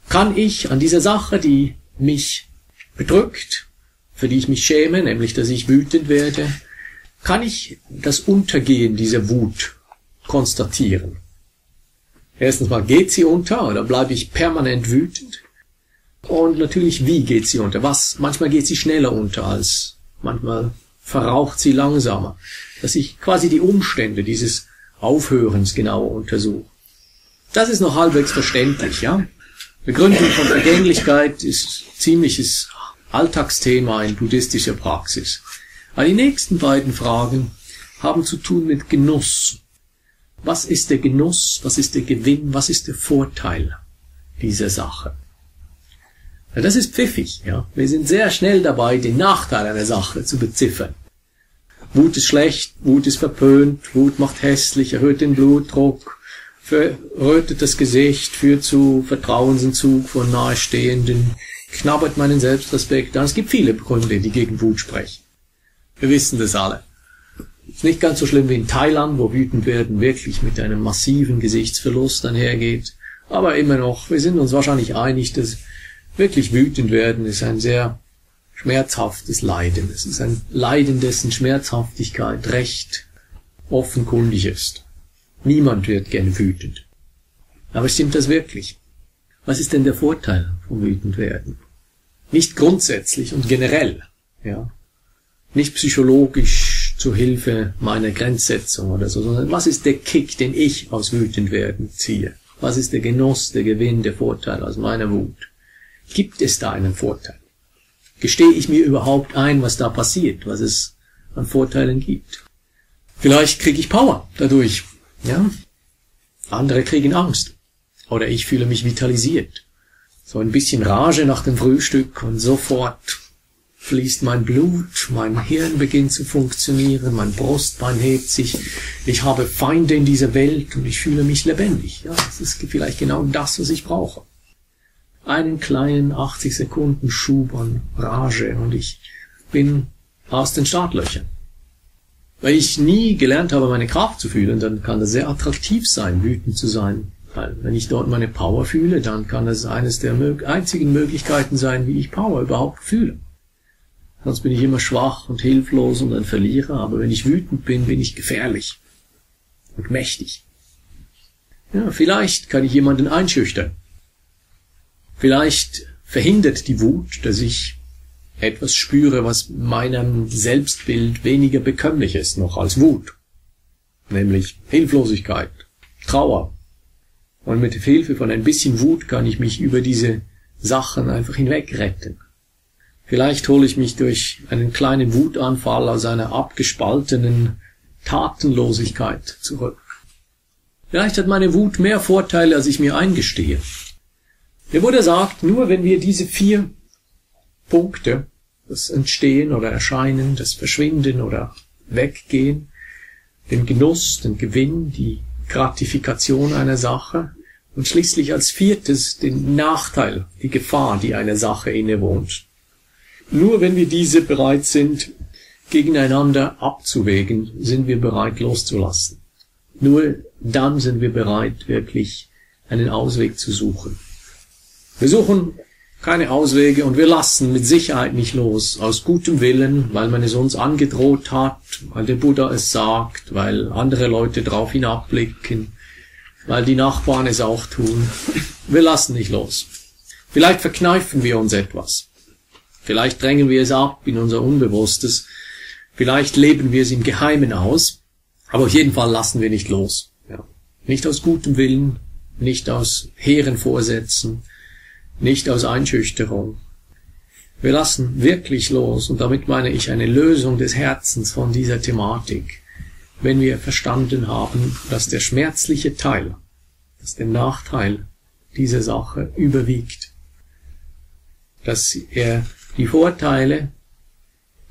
Kann ich an dieser Sache, die mich bedrückt, für die ich mich schäme, nämlich dass ich wütend werde, kann ich das Untergehen dieser Wut konstatieren. Erstens mal geht sie unter oder bleibe ich permanent wütend? Und natürlich, wie geht sie unter? Was? Manchmal geht sie schneller unter als manchmal verraucht sie langsamer. Dass ich quasi die Umstände dieses Aufhörens genauer untersuche. Das ist noch halbwegs verständlich, ja? Begründung von Vergänglichkeit ist ziemliches Alltagsthema in buddhistischer Praxis. Aber die nächsten beiden Fragen haben zu tun mit Genuss. Was ist der Genuss? Was ist der Gewinn? Was ist der Vorteil dieser Sache? Das ist pfiffig, ja. Wir sind sehr schnell dabei, den Nachteil einer Sache zu beziffern. Wut ist schlecht, Wut ist verpönt, Wut macht hässlich, erhöht den Blutdruck, verrötet das Gesicht, führt zu Vertrauensentzug von Nahestehenden, knabbert meinen Selbstrespekt an. Es gibt viele Gründe, die gegen Wut sprechen. Wir wissen das alle. Ist nicht ganz so schlimm wie in Thailand, wo wütend werden wirklich mit einem massiven Gesichtsverlust einhergeht. Aber immer noch, wir sind uns wahrscheinlich einig, dass wirklich wütend werden ist ein sehr schmerzhaftes Leiden. Es ist ein Leiden, dessen Schmerzhaftigkeit recht offenkundig ist. Niemand wird gern wütend. Aber stimmt das wirklich? Was ist denn der Vorteil vom wütend werden? Nicht grundsätzlich und generell, ja. Nicht psychologisch zur Hilfe meiner Grenzsetzung oder so, sondern was ist der Kick, den ich aus wütend werden ziehe? Was ist der Genuss, der Gewinn, der Vorteil aus meiner Wut? Gibt es da einen Vorteil? Gestehe ich mir überhaupt ein, was da passiert, was es an Vorteilen gibt? Vielleicht kriege ich Power dadurch, ja. Andere kriegen Angst. Oder ich fühle mich vitalisiert so ein bisschen Rage nach dem Frühstück und sofort fließt mein Blut, mein Hirn beginnt zu funktionieren, mein Brustbein hebt sich, ich habe Feinde in dieser Welt und ich fühle mich lebendig. Ja, das ist vielleicht genau das, was ich brauche. Einen kleinen 80 Sekunden Schub an Rage und ich bin aus den Startlöchern. Weil ich nie gelernt habe, meine Kraft zu fühlen, dann kann das sehr attraktiv sein, wütend zu sein, weil wenn ich dort meine Power fühle, dann kann es eines der einzigen Möglichkeiten sein, wie ich Power überhaupt fühle. Sonst bin ich immer schwach und hilflos und ein Verlierer, aber wenn ich wütend bin, bin ich gefährlich und mächtig. Ja, vielleicht kann ich jemanden einschüchtern. Vielleicht verhindert die Wut, dass ich etwas spüre, was meinem Selbstbild weniger bekömmlich ist noch als Wut, nämlich Hilflosigkeit, Trauer. Und mit Hilfe von ein bisschen Wut kann ich mich über diese Sachen einfach hinwegretten. Vielleicht hole ich mich durch einen kleinen Wutanfall aus einer abgespaltenen Tatenlosigkeit zurück. Vielleicht hat meine Wut mehr Vorteile, als ich mir eingestehe. Der Buddha sagt, nur wenn wir diese vier Punkte, das Entstehen oder Erscheinen, das Verschwinden oder Weggehen, den Genuss, den Gewinn, die Gratifikation einer Sache und schließlich als viertes den Nachteil, die Gefahr, die einer Sache innewohnt. Nur wenn wir diese bereit sind, gegeneinander abzuwägen, sind wir bereit loszulassen. Nur dann sind wir bereit, wirklich einen Ausweg zu suchen. Wir suchen keine Auswege und wir lassen mit Sicherheit nicht los, aus gutem Willen, weil man es uns angedroht hat, weil der Buddha es sagt, weil andere Leute drauf hinabblicken, weil die Nachbarn es auch tun. Wir lassen nicht los. Vielleicht verkneifen wir uns etwas. Vielleicht drängen wir es ab in unser Unbewusstes. Vielleicht leben wir es im Geheimen aus. Aber auf jeden Fall lassen wir nicht los. Ja. Nicht aus gutem Willen, nicht aus hehren Vorsätzen, nicht aus Einschüchterung. Wir lassen wirklich los, und damit meine ich eine Lösung des Herzens von dieser Thematik, wenn wir verstanden haben, dass der schmerzliche Teil, dass der Nachteil dieser Sache überwiegt, dass er die Vorteile,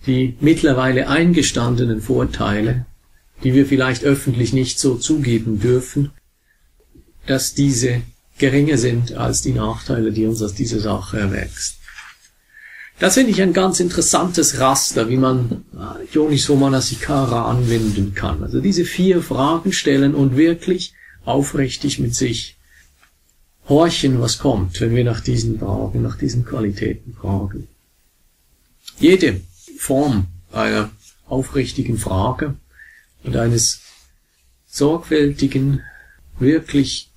die mittlerweile eingestandenen Vorteile, die wir vielleicht öffentlich nicht so zugeben dürfen, dass diese geringer sind als die Nachteile, die uns aus dieser Sache erwächst. Das finde ich ein ganz interessantes Raster, wie man Yoniso Manasikara anwenden kann. Also diese vier Fragen stellen und wirklich aufrichtig mit sich horchen, was kommt, wenn wir nach diesen Fragen, nach diesen Qualitäten fragen. Jede Form einer aufrichtigen Frage und eines sorgfältigen, wirklich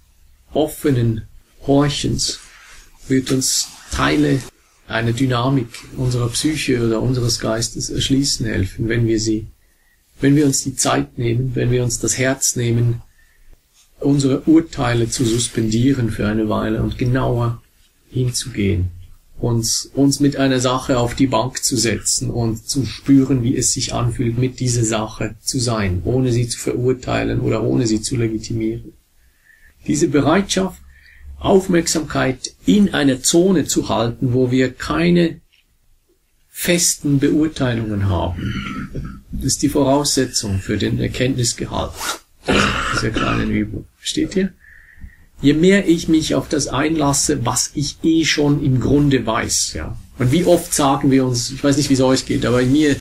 offenen Horchens wird uns Teile einer Dynamik unserer Psyche oder unseres Geistes erschließen helfen, wenn wir sie, wenn wir uns die Zeit nehmen, wenn wir uns das Herz nehmen, unsere Urteile zu suspendieren für eine Weile und genauer hinzugehen, uns, uns mit einer Sache auf die Bank zu setzen und zu spüren, wie es sich anfühlt, mit dieser Sache zu sein, ohne sie zu verurteilen oder ohne sie zu legitimieren. Diese Bereitschaft, Aufmerksamkeit in einer Zone zu halten, wo wir keine festen Beurteilungen haben. Das ist die Voraussetzung für den Erkenntnisgehalt dieser kleinen Übung. Versteht ihr? Je mehr ich mich auf das einlasse, was ich eh schon im Grunde weiß, ja. Und wie oft sagen wir uns, ich weiß nicht, wie es euch geht, aber mir,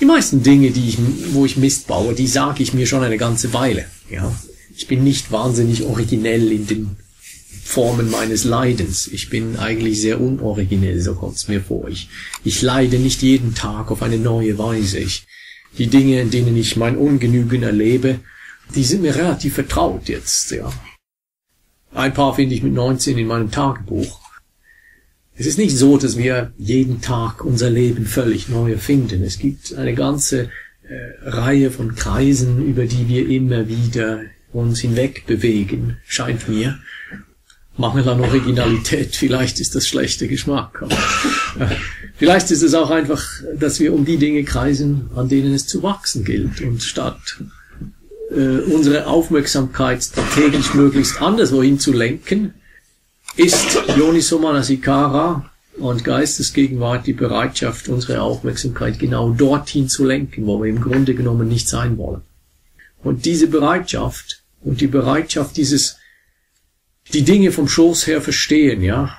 die meisten Dinge, die ich, wo ich Mist baue, die sage ich mir schon eine ganze Weile, ja. Ich bin nicht wahnsinnig originell in den Formen meines Leidens. Ich bin eigentlich sehr unoriginell, so kommt's mir vor. Ich, ich leide nicht jeden Tag auf eine neue Weise. Ich, die Dinge, in denen ich mein Ungenügen erlebe, die sind mir relativ vertraut jetzt, ja. Ein paar finde ich mit 19 in meinem Tagebuch. Es ist nicht so, dass wir jeden Tag unser Leben völlig neu erfinden. Es gibt eine ganze äh, Reihe von Kreisen, über die wir immer wieder uns hinweg bewegen, scheint mir. Mangel an Originalität, vielleicht ist das schlechter Geschmack. Aber, äh, vielleicht ist es auch einfach, dass wir um die Dinge kreisen, an denen es zu wachsen gilt. Und statt äh, unsere Aufmerksamkeit strategisch möglichst anderswohin zu lenken, ist Yoniso Manasikara und Geistesgegenwart die Bereitschaft, unsere Aufmerksamkeit genau dorthin zu lenken, wo wir im Grunde genommen nicht sein wollen. Und diese Bereitschaft und die Bereitschaft dieses, die Dinge vom Schoß her verstehen, ja.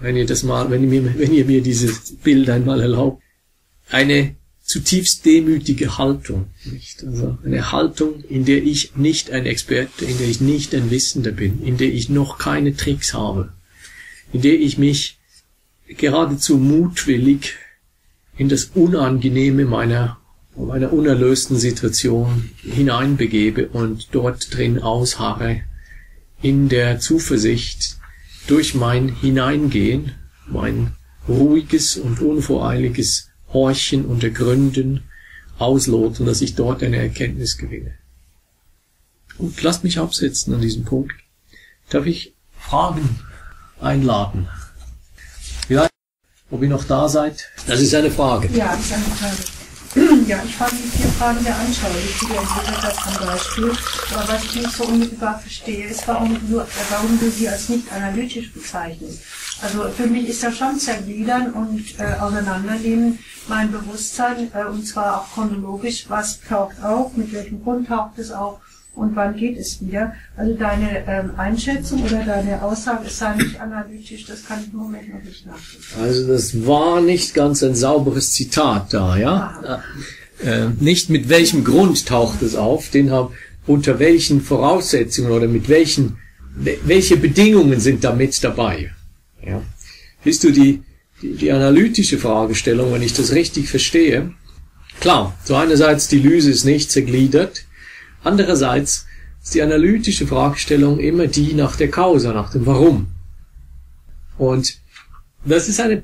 Wenn ihr das mal, wenn ihr mir, wenn ihr mir dieses Bild einmal erlaubt. Eine zutiefst demütige Haltung, nicht? Also eine Haltung, in der ich nicht ein Experte, in der ich nicht ein Wissender bin, in der ich noch keine Tricks habe, in der ich mich geradezu mutwillig in das Unangenehme meiner um einer unerlösten Situation hineinbegebe und dort drin ausharre, in der Zuversicht, durch mein Hineingehen, mein ruhiges und unvoreiliges Horchen und Ergründen ausloten, dass ich dort eine Erkenntnis gewinne. Und lasst mich absetzen an diesem Punkt. Darf ich Fragen einladen? Ja, ob ihr noch da seid? Das ist eine Frage. Ja, das ist eine Frage. Ja, ich fand die vier Fragen sehr anschaulich, die du entwickelt hast zum Beispiel. Aber was ich nicht so unmittelbar verstehe, ist, warum du, warum du sie als nicht analytisch bezeichnest. Also für mich ist das schon zergliedern und äh, auseinandernehmen mein Bewusstsein, äh, und zwar auch chronologisch, was taucht auf, mit welchem Grund taucht es auf und wann geht es wieder. Also deine ähm, Einschätzung oder deine Aussage, es sei nicht analytisch, das kann ich im Moment noch nicht nachvollziehen. Also das war nicht ganz ein sauberes Zitat da, ja. Äh, nicht mit welchem Grund taucht es auf, den haben unter welchen Voraussetzungen oder mit welchen welche Bedingungen sind damit dabei. Ja. Bist du die, die, die analytische Fragestellung, wenn ich das richtig verstehe? Klar, so einerseits die Lyse ist nicht zergliedert, Andererseits ist die analytische Fragestellung immer die nach der Causa, nach dem Warum. Und das ist eine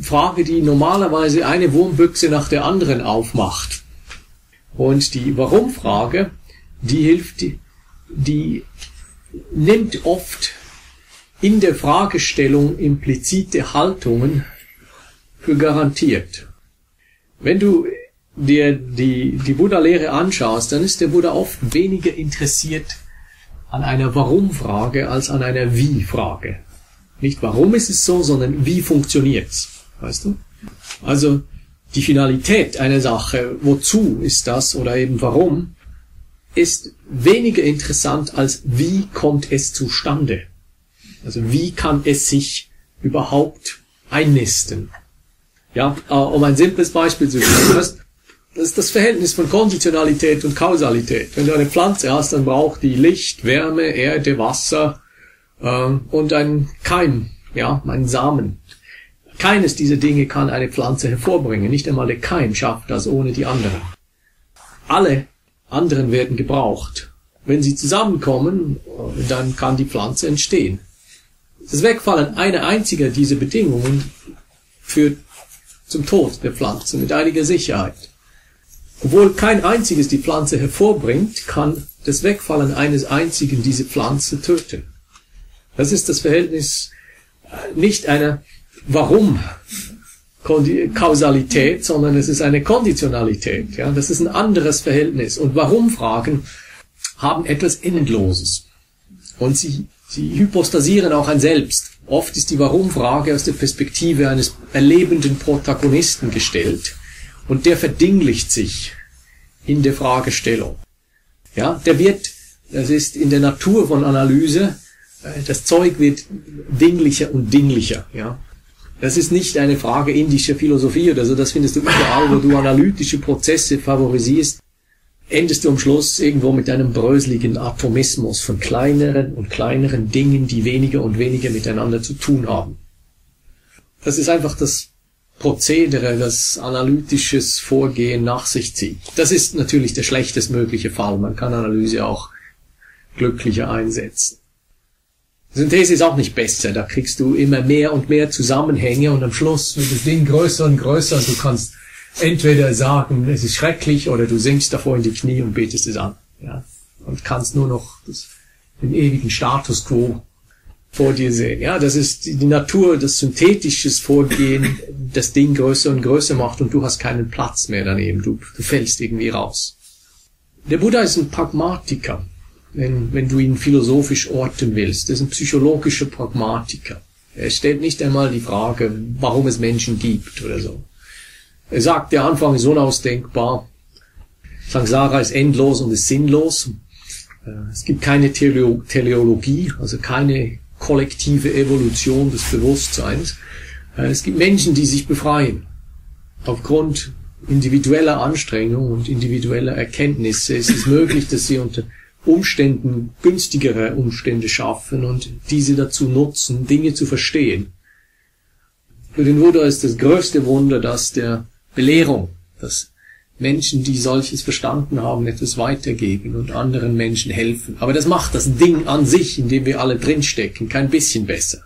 Frage, die normalerweise eine Wurmbüchse nach der anderen aufmacht. Und die Warum-Frage, die hilft, die nimmt oft in der Fragestellung implizite Haltungen für garantiert. Wenn du dir die, die Buddha-Lehre anschaust, dann ist der Buddha oft weniger interessiert an einer Warum-Frage als an einer Wie-Frage. Nicht warum ist es so, sondern wie funktioniert's, weißt du? Also die Finalität einer Sache, wozu ist das oder eben warum, ist weniger interessant als wie kommt es zustande. Also wie kann es sich überhaupt einnisten. Ja, äh, um ein simples Beispiel zu geben, das ist das Verhältnis von Konditionalität und Kausalität. Wenn du eine Pflanze hast, dann braucht die Licht, Wärme, Erde, Wasser äh, und ein Keim, ja, einen Samen. Keines dieser Dinge kann eine Pflanze hervorbringen. Nicht einmal der Keim schafft das ohne die anderen. Alle anderen werden gebraucht. Wenn sie zusammenkommen, dann kann die Pflanze entstehen. Das Wegfallen einer einziger dieser Bedingungen führt zum Tod der Pflanze mit einiger Sicherheit. Obwohl kein einziges die Pflanze hervorbringt, kann das Wegfallen eines einzigen diese Pflanze töten. Das ist das Verhältnis äh, nicht einer Warum Kausalität, sondern es ist eine Konditionalität. Ja, das ist ein anderes Verhältnis. Und Warum-Fragen haben etwas Endloses. Und sie, sie hypostasieren auch ein Selbst. Oft ist die Warum-Frage aus der Perspektive eines erlebenden Protagonisten gestellt und der verdinglicht sich in der Fragestellung. Ja, der wird, das ist in der Natur von Analyse, äh, das Zeug wird dinglicher und dinglicher, ja. Das ist nicht eine Frage indischer Philosophie oder so, das findest du überall, wo du analytische Prozesse favorisierst, endest du am Schluss irgendwo mit einem bröseligen Atomismus von kleineren und kleineren Dingen, die weniger und weniger miteinander zu tun haben. Das ist einfach das Prozedere, das analytisches Vorgehen nach sich zieht. Das ist natürlich der schlechtestmögliche Fall. Man kann Analyse auch glücklicher einsetzen. Synthese ist auch nicht besser. Da kriegst du immer mehr und mehr Zusammenhänge und am Schluss wird das Ding größer und größer und du kannst entweder sagen, es ist schrecklich oder du sinkst davor in die Knie und betest es an. Ja? Und kannst nur noch das, den ewigen Status quo vor dir sehen. Ja, das ist die Natur, das synthetisches Vorgehen, das Ding größer und größer macht und du hast keinen Platz mehr daneben. Du, du fällst irgendwie raus. Der Buddha ist ein Pragmatiker, wenn, wenn du ihn philosophisch orten willst. Er ist ein psychologischer Pragmatiker. Er stellt nicht einmal die Frage, warum es Menschen gibt oder so. Er sagt, der Anfang ist unausdenkbar. Samsara ist endlos und ist sinnlos. Äh, es gibt keine Teleologie, also keine kollektive Evolution des Bewusstseins. Äh, es gibt Menschen, die sich befreien. Aufgrund individueller Anstrengung und individueller Erkenntnisse ist es möglich, dass sie unter Umständen günstigere Umstände schaffen und diese dazu nutzen, Dinge zu verstehen. Für den Buddha ist das größte Wunder das der Belehrung, dass Menschen, die solches verstanden haben, etwas weitergeben und anderen Menschen helfen. Aber das macht das Ding an sich, in dem wir alle drinstecken, kein bisschen besser.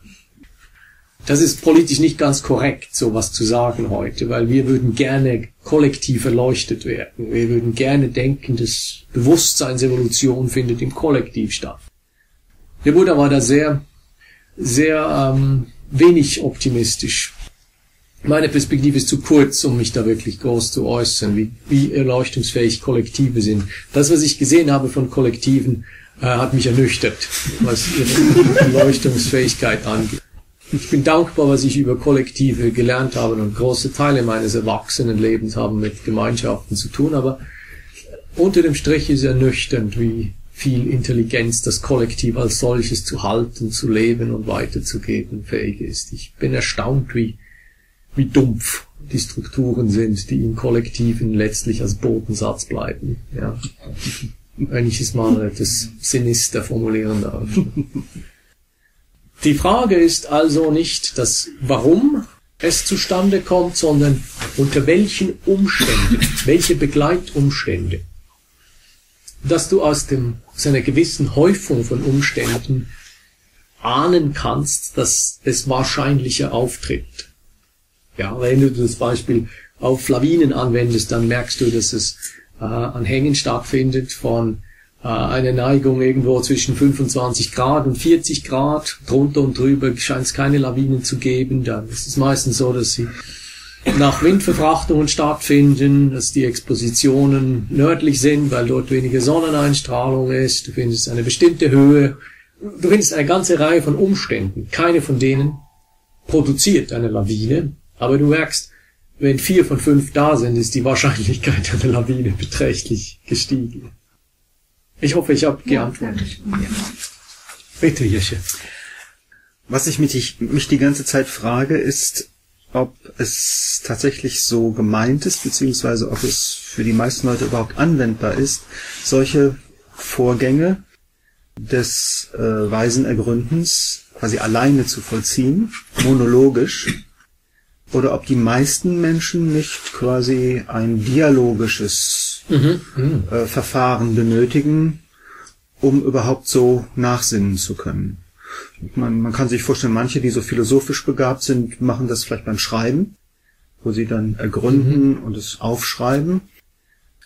das ist politisch nicht ganz korrekt, sowas zu sagen heute, weil wir würden gerne kollektiv erleuchtet werden. Wir würden gerne denken, dass Bewusstseinsevolution findet im Kollektiv statt. Der Buddha war da sehr, sehr ähm, wenig optimistisch. Meine Perspektive ist zu kurz, um mich da wirklich groß zu äußern, wie, wie erleuchtungsfähig Kollektive sind. Das, was ich gesehen habe von Kollektiven, äh, hat mich ernüchtert, was ihre Erleuchtungsfähigkeit angeht. Ich bin dankbar, was ich über Kollektive gelernt habe und große Teile meines Erwachsenenlebens haben mit Gemeinschaften zu tun, aber unter dem Strich ist ernüchternd, wie viel Intelligenz das Kollektiv als solches zu halten, zu leben und weiterzugeben fähig ist. Ich bin erstaunt, wie, wie dumpf die Strukturen sind, die im Kollektiven letztlich als Bodensatz bleiben. Ja. Wenn ich es mal etwas sinister formulieren darf. Die Frage ist also nicht das Warum es zustande kommt, sondern unter welchen Umständen, welche Begleitumstände. Dass du aus, dem, aus einer gewissen Häufung von Umständen ahnen kannst, dass es wahrscheinlicher auftritt. Ja, wenn du das Beispiel auf Lawinen anwendest, dann merkst du, dass es äh, an Hängen stattfindet von äh, eine Neigung irgendwo zwischen 25 Grad und 40 Grad. Drunter und drüber scheint es keine Lawinen zu geben. Dann ist es meistens so, dass sie nach Windverfrachtungen stattfinden, dass die Expositionen nördlich sind, weil dort weniger Sonneneinstrahlung ist. Du findest eine bestimmte Höhe. Du findest eine ganze Reihe von Umständen. Keine von denen produziert eine Lawine. Aber du merkst, wenn vier von fünf da sind, ist die Wahrscheinlichkeit einer Lawine beträchtlich gestiegen. Ich hoffe, ich habe geantwortet. Ja, Bitte, Jesche. Was ich mich, mich die ganze Zeit frage, ist, ob es tatsächlich so gemeint ist, beziehungsweise ob es für die meisten Leute überhaupt anwendbar ist, solche Vorgänge des äh, weisen Ergründens quasi alleine zu vollziehen, monologisch, oder ob die meisten Menschen nicht quasi ein dialogisches mhm. äh, Verfahren benötigen, um überhaupt so nachsinnen zu können. Man, man kann sich vorstellen, manche, die so philosophisch begabt sind, machen das vielleicht beim Schreiben, wo sie dann ergründen mhm. und es aufschreiben.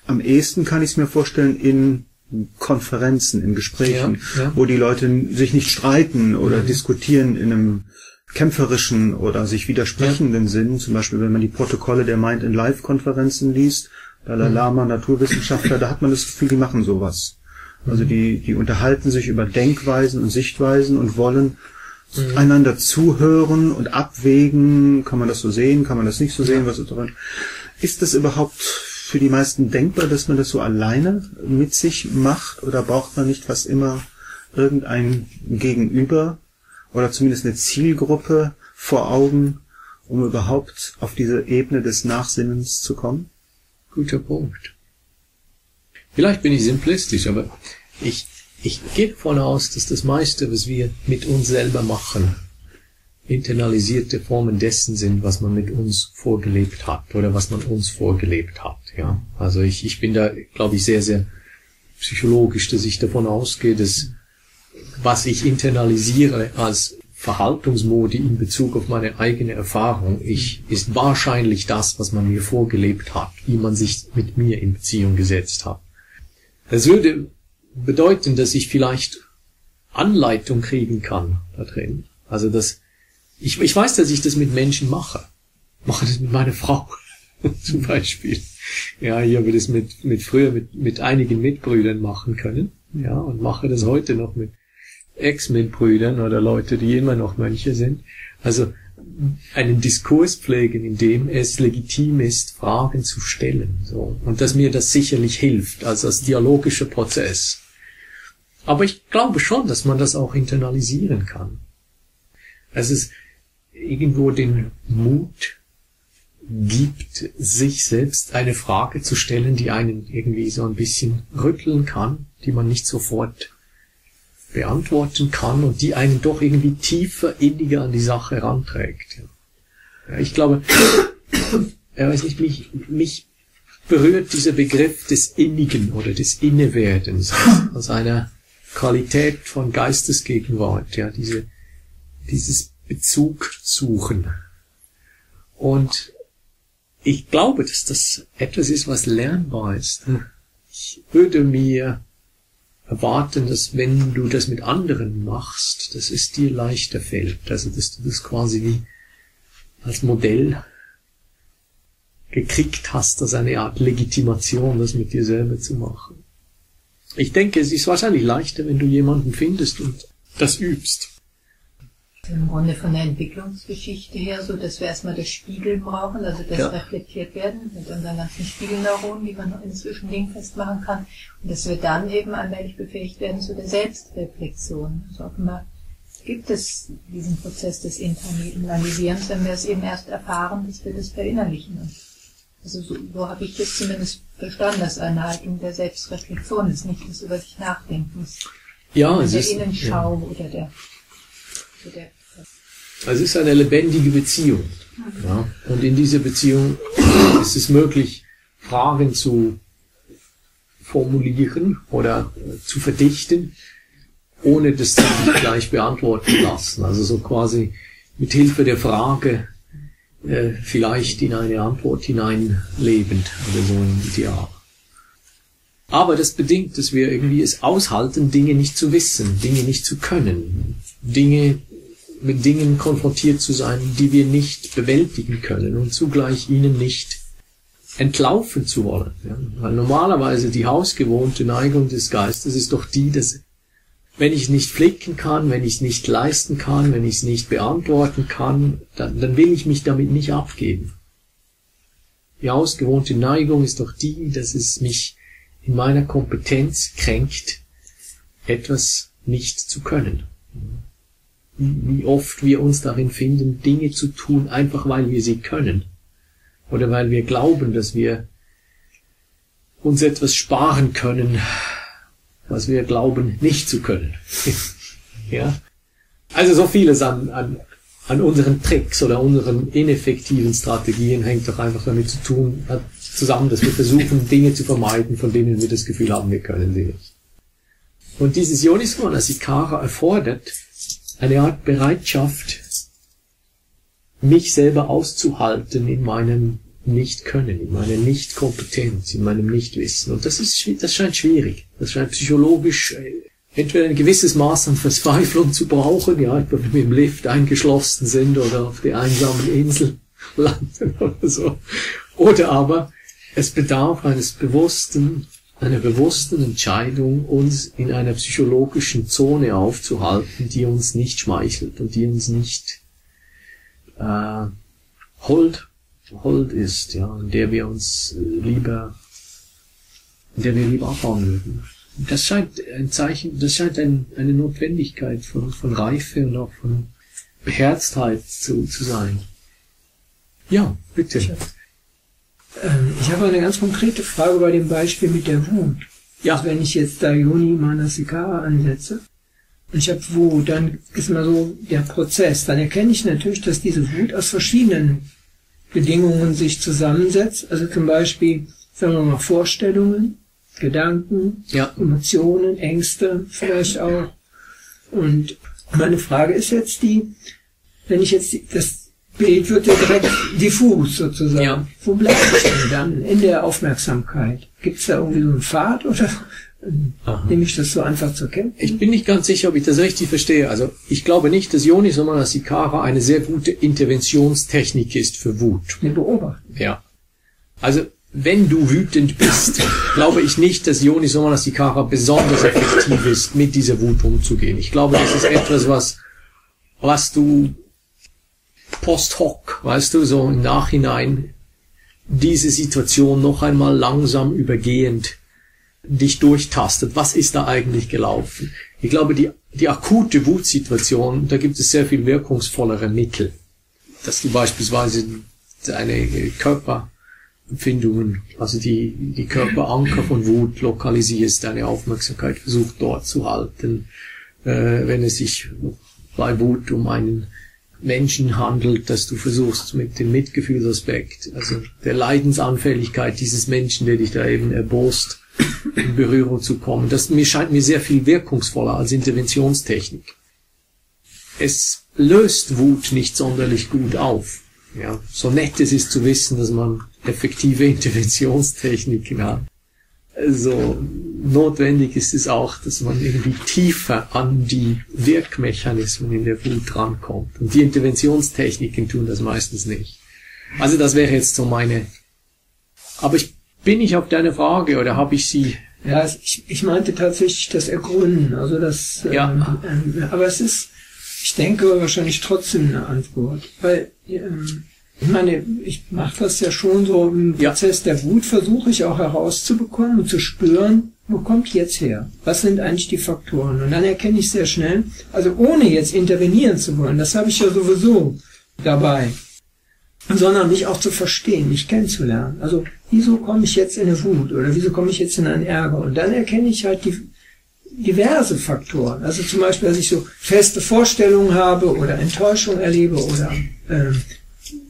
Am ehesten kann ich es mir vorstellen in Konferenzen, in Gesprächen, ja, ja. wo die Leute sich nicht streiten oder mhm. diskutieren in einem kämpferischen oder sich widersprechenden ja. Sinn. Zum Beispiel, wenn man die Protokolle der Mind in Live-Konferenzen liest, Dalai Lama, Naturwissenschaftler, da hat man das Gefühl, die machen sowas. Also die, die unterhalten sich über Denkweisen und Sichtweisen und wollen mhm. einander zuhören und abwägen, kann man das so sehen, kann man das nicht so sehen, was ist dran. Ist das überhaupt für die meisten denkbar, dass man das so alleine mit sich macht oder braucht man nicht fast immer irgendein Gegenüber oder zumindest eine Zielgruppe vor Augen, um überhaupt auf diese Ebene des Nachsinnens zu kommen? Guter Punkt. Vielleicht bin ich simplistisch, aber ich, ich gehe davon aus, dass das meiste, was wir mit uns selber machen, internalisierte Formen dessen sind, was man mit uns vorgelebt hat oder was man uns vorgelebt hat. Ja, also ich, ich bin da, glaube ich, sehr, sehr psychologisch, dass ich davon ausgehe, dass was ich internalisiere als Verhaltungsmodi in Bezug auf meine eigene Erfahrung ich, ist wahrscheinlich das, was man mir vorgelebt hat, wie man sich mit mir in Beziehung gesetzt hat. Das würde bedeuten, dass ich vielleicht Anleitung kriegen kann da drin. Also dass ich, ich weiß, dass ich das mit Menschen mache. Mache das mit meiner Frau zum Beispiel. Ja, ich habe das mit, mit früher mit, mit einigen Mitbrüdern machen können. Ja, und mache das heute noch mit Ex-Mitbrüdern oder Leute, die immer noch Mönche sind. Also einen Diskurs pflegen, in dem es legitim ist, Fragen zu stellen. So. Und dass mir das sicherlich hilft, also als dialogischer Prozess. Aber ich glaube schon, dass man das auch internalisieren kann. Dass es irgendwo den Mut gibt, sich selbst eine Frage zu stellen, die einen irgendwie so ein bisschen rütteln kann, die man nicht sofort beantworten kann und die einen doch irgendwie tiefer, inniger an die Sache ranträgt. Ja, ich glaube, er weiß nicht, mich, mich berührt dieser Begriff des Innigen oder des Innewerdens als, als einer Qualität von Geistesgegenwart, ja, diese, dieses Bezug suchen. Und ich glaube, dass das etwas ist, was lernbar ist. Ich würde mir erwarten, dass wenn du das mit anderen machst, dass es dir leichter fällt. Also, dass du das quasi wie als Modell gekriegt hast, als eine Art Legitimation, das mit dir selber zu machen. Ich denke, es ist wahrscheinlich leichter, wenn du jemanden findest und das übst. Im Grunde von der Entwicklungsgeschichte her, so dass wir erstmal das Spiegeln brauchen, also das ja. reflektiert werden mit unseren ganzen Spiegelneuronen, die man inzwischen dingfest machen kann, und dass wir dann eben allmählich befähigt werden zu der Selbstreflexion. Also offenbar gibt es diesen Prozess des Internalisierens, wenn wir es eben erst erfahren, dass wir das verinnerlichen. Also so, so habe ich das zumindest verstanden, dass eine Haltung der Selbstreflexion ist, nicht des über sich Nachdenkens. Ja, es der ist, Innenschau ja. oder der, oder der also es ist eine lebendige Beziehung. Ja? Und in dieser Beziehung ist es möglich, Fragen zu formulieren oder zu verdichten, ohne das sich gleich beantworten lassen. Also so quasi mit Hilfe der Frage äh, vielleicht in eine Antwort hineinlebend oder so im Ideal. Aber das bedingt, dass wir irgendwie es aushalten, Dinge nicht zu wissen, Dinge nicht zu können, Dinge mit Dingen konfrontiert zu sein, die wir nicht bewältigen können und zugleich ihnen nicht entlaufen zu wollen. Ja? Weil normalerweise die hausgewohnte Neigung des Geistes ist doch die, dass wenn ich es nicht flicken kann, wenn ich es nicht leisten kann, wenn ich es nicht beantworten kann, dann, dann will ich mich damit nicht abgeben. Die ausgewohnte Neigung ist doch die, dass es mich in meiner Kompetenz kränkt, etwas nicht zu können. Wie oft wir uns darin finden, Dinge zu tun, einfach weil wir sie können. Oder weil wir glauben, dass wir uns etwas sparen können, was wir glauben nicht zu können. ja. Also so vieles an, an, an unseren Tricks oder unseren ineffektiven Strategien hängt doch einfach damit zu tun, hat zusammen, dass wir versuchen, Dinge zu vermeiden, von denen wir das Gefühl haben, wir können sie nicht. Und dieses Yonismo Nasikara erfordert eine Art Bereitschaft, mich selber auszuhalten in meinem Nicht-Können, in meiner Nicht-Kompetenz, in meinem Nichtwissen. Und das ist, das scheint schwierig. Das scheint psychologisch äh, entweder ein gewisses Maß an Verzweiflung zu brauchen, ja, wenn wir im Lift eingeschlossen sind oder auf der einsamen Insel landen oder so. Oder aber es bedarf eines bewussten, einer bewussten Entscheidung, uns in einer psychologischen Zone aufzuhalten, die uns nicht schmeichelt und die uns nicht äh, hold hold ist, ja, in der wir uns äh, lieber, in der wir lieber abbauen würden. Das scheint ein Zeichen, das scheint ein, eine Notwendigkeit von, von Reife und auch von Beherztheit zu, zu sein. Ja, bitte. Ich, ähm, ich habe eine ganz konkrete Frage bei dem Beispiel mit der Wut. Ja. Also wenn ich jetzt da Yoni Manasikara ansetze, und ich habe Wut, dann ist mal so der Prozess. Dann erkenne ich natürlich, dass diese Wut aus verschiedenen Bedingungen sich zusammensetzt. Also zum Beispiel, sagen wir mal, Vorstellungen, Gedanken, ja. Emotionen, Ängste vielleicht auch. Und meine Frage ist jetzt die, wenn ich jetzt das Bild wird ja direkt diffus sozusagen. Ja. Wo bleibe ich denn dann in der Aufmerksamkeit? Gibt es da irgendwie so einen Pfad oder Aha. Nehme ich das so einfach zur Kenntnis? Ich bin nicht ganz sicher, ob ich das richtig verstehe. Also ich glaube nicht, dass Yoni Sikara eine sehr gute Interventionstechnik ist für Wut. Eine Beobachtung. Ja. Also wenn du wütend bist, glaube ich nicht, dass Yoni Sikara besonders effektiv ist, mit dieser Wut umzugehen. Ich glaube, das ist etwas, was, was du post hoc, weißt du, so im Nachhinein diese Situation noch einmal langsam übergehend dich durchtastet. Was ist da eigentlich gelaufen? Ich glaube, die, die akute Wutsituation, da gibt es sehr viel wirkungsvollere Mittel. Dass du beispielsweise deine Körperempfindungen, also die, die Körperanker von Wut lokalisierst, deine Aufmerksamkeit versucht dort zu halten. Äh, wenn es sich bei Wut um einen Menschen handelt, dass du versuchst mit dem Mitgefühlsaspekt, also der Leidensanfälligkeit dieses Menschen, der dich da eben erbost, in Berührung zu kommen. Das mir scheint mir sehr viel wirkungsvoller als Interventionstechnik. Es löst Wut nicht sonderlich gut auf. Ja, so nett es ist zu wissen, dass man effektive Interventionstechniken hat. Also notwendig ist es auch, dass man irgendwie tiefer an die Wirkmechanismen in der Wut rankommt. Und die Interventionstechniken tun das meistens nicht. Also das wäre jetzt so meine. Aber ich bin ich auf deine Frage oder habe ich sie? Ja, ich, ich meinte tatsächlich das Ergründen. Also das. Ja. Ähm, aber es ist, ich denke wahrscheinlich trotzdem eine Antwort, weil ähm, ich meine, ich mache das ja schon so im Prozess der Wut, versuche ich auch herauszubekommen und zu spüren, wo kommt jetzt her? Was sind eigentlich die Faktoren? Und dann erkenne ich sehr schnell, also ohne jetzt intervenieren zu wollen, das habe ich ja sowieso dabei, sondern mich auch zu verstehen, mich kennenzulernen. Also wieso komme ich jetzt in eine Wut oder wieso komme ich jetzt in einen Ärger? Und dann erkenne ich halt die diverse Faktoren. Also zum Beispiel, dass ich so feste Vorstellungen habe oder Enttäuschung erlebe oder äh,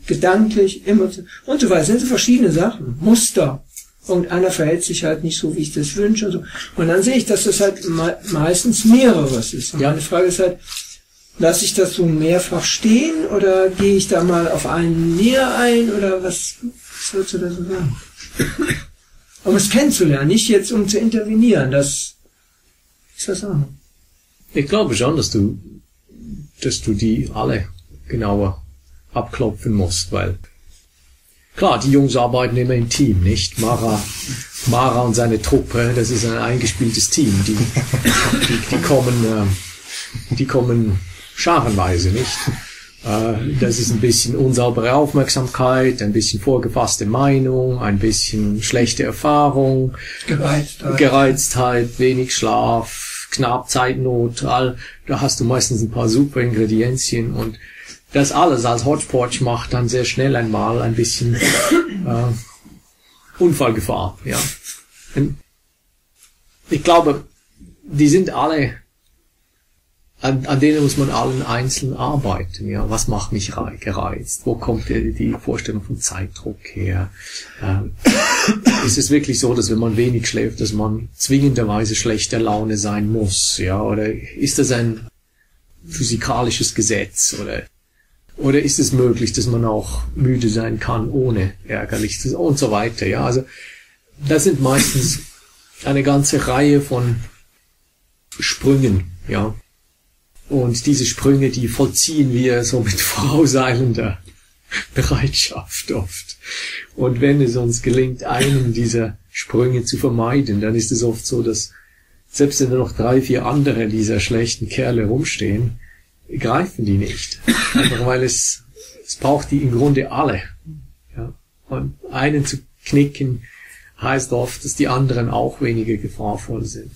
gedanklich, emotional und so weiter. Das sind so verschiedene Sachen, Muster. Und einer verhält sich halt nicht so, wie ich das wünsche und so. Und dann sehe ich, dass das halt me meistens mehreres ist. Und ja. meine Frage ist halt, lasse ich das so mehrfach stehen oder gehe ich da mal auf einen näher ein oder was, was würdest du da so sagen? um es kennenzulernen, nicht jetzt um zu intervenieren, das ist das auch. Ich glaube schon, dass du, dass du die alle genauer abklopfen musst, weil klar, die Jungs arbeiten immer im Team, nicht? Mara, Mara und seine Truppe, das ist ein eingespieltes Team. Die, die, die kommen, äh, die kommen scharenweise, nicht? Äh, das ist ein bisschen unsaubere Aufmerksamkeit, ein bisschen vorgefasste Meinung, ein bisschen schlechte Erfahrung, Gereiztheit, Gereiztheit wenig Schlaf, knapp Zeitnot, all, da hast du meistens ein paar super Ingredienzien und das alles als Hodgepodge macht dann sehr schnell einmal ein bisschen äh, Unfallgefahr. Ja. Ich glaube, die sind alle, an, an denen muss man allen einzeln arbeiten. Ja, was macht mich gereizt? Wo kommt die, die Vorstellung von Zeitdruck her? Ähm, ist es wirklich so, dass wenn man wenig schläft, dass man zwingenderweise schlechter Laune sein muss? Ja, oder ist das ein physikalisches Gesetz? Oder oder ist es möglich, dass man auch müde sein kann, ohne ärgerlich zu sein und so weiter, ja? Also, das sind meistens eine ganze Reihe von Sprüngen, ja. Und diese Sprünge, die vollziehen wir so mit vorauseilender Bereitschaft oft. Und wenn es uns gelingt, einen dieser Sprünge zu vermeiden, dann ist es oft so, dass selbst wenn noch drei, vier andere dieser schlechten Kerle rumstehen, greifen die nicht. Einfach weil es, es braucht die im Grunde alle. Ja. Und einen zu knicken heißt oft, dass die anderen auch weniger gefahrvoll sind.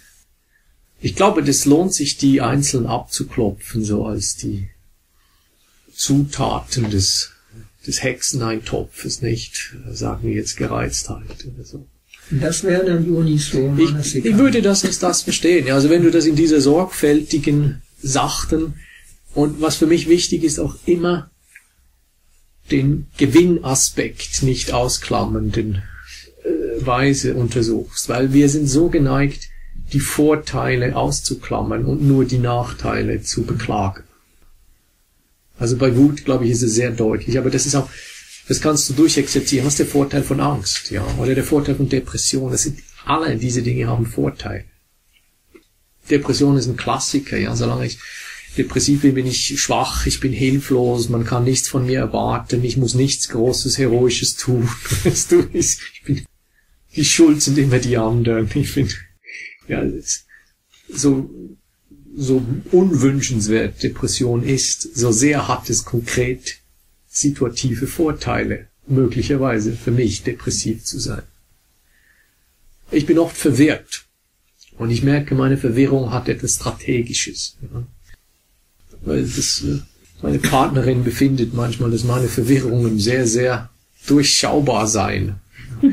Ich glaube, das lohnt sich, die einzeln abzuklopfen, so als die Zutaten des, des Hexeneintopfes, nicht? Sagen wir jetzt Gereiztheit oder so. Das wäre dann Uniso. Ich, ich würde das als das verstehen. Also wenn du das in dieser sorgfältigen, sachten, und was für mich wichtig ist, auch immer den Gewinnaspekt nicht ausklammernden äh, Weise untersuchst, weil wir sind so geneigt, die Vorteile auszuklammern und nur die Nachteile zu beklagen. Also bei Wut, glaube ich, ist es sehr deutlich, aber das ist auch, das kannst du durchexerzieren. Was ist der Vorteil von Angst, ja, oder der Vorteil von Depression? Das sind alle diese Dinge haben Vorteile. Depression ist ein Klassiker, ja, solange ich depressiv bin, bin ich schwach, ich bin hilflos, man kann nichts von mir erwarten, ich muss nichts Großes, Heroisches tun. Weißt du, ich bin, die Schuld sind immer die anderen. Ich finde, ja, so, so unwünschenswert Depression ist, so sehr hat es konkret situative Vorteile, möglicherweise für mich depressiv zu sein. Ich bin oft verwirrt. Und ich merke, meine Verwirrung hat etwas Strategisches. Ja weil das, äh, meine Partnerin befindet manchmal, dass meine Verwirrungen sehr, sehr durchschaubar seien.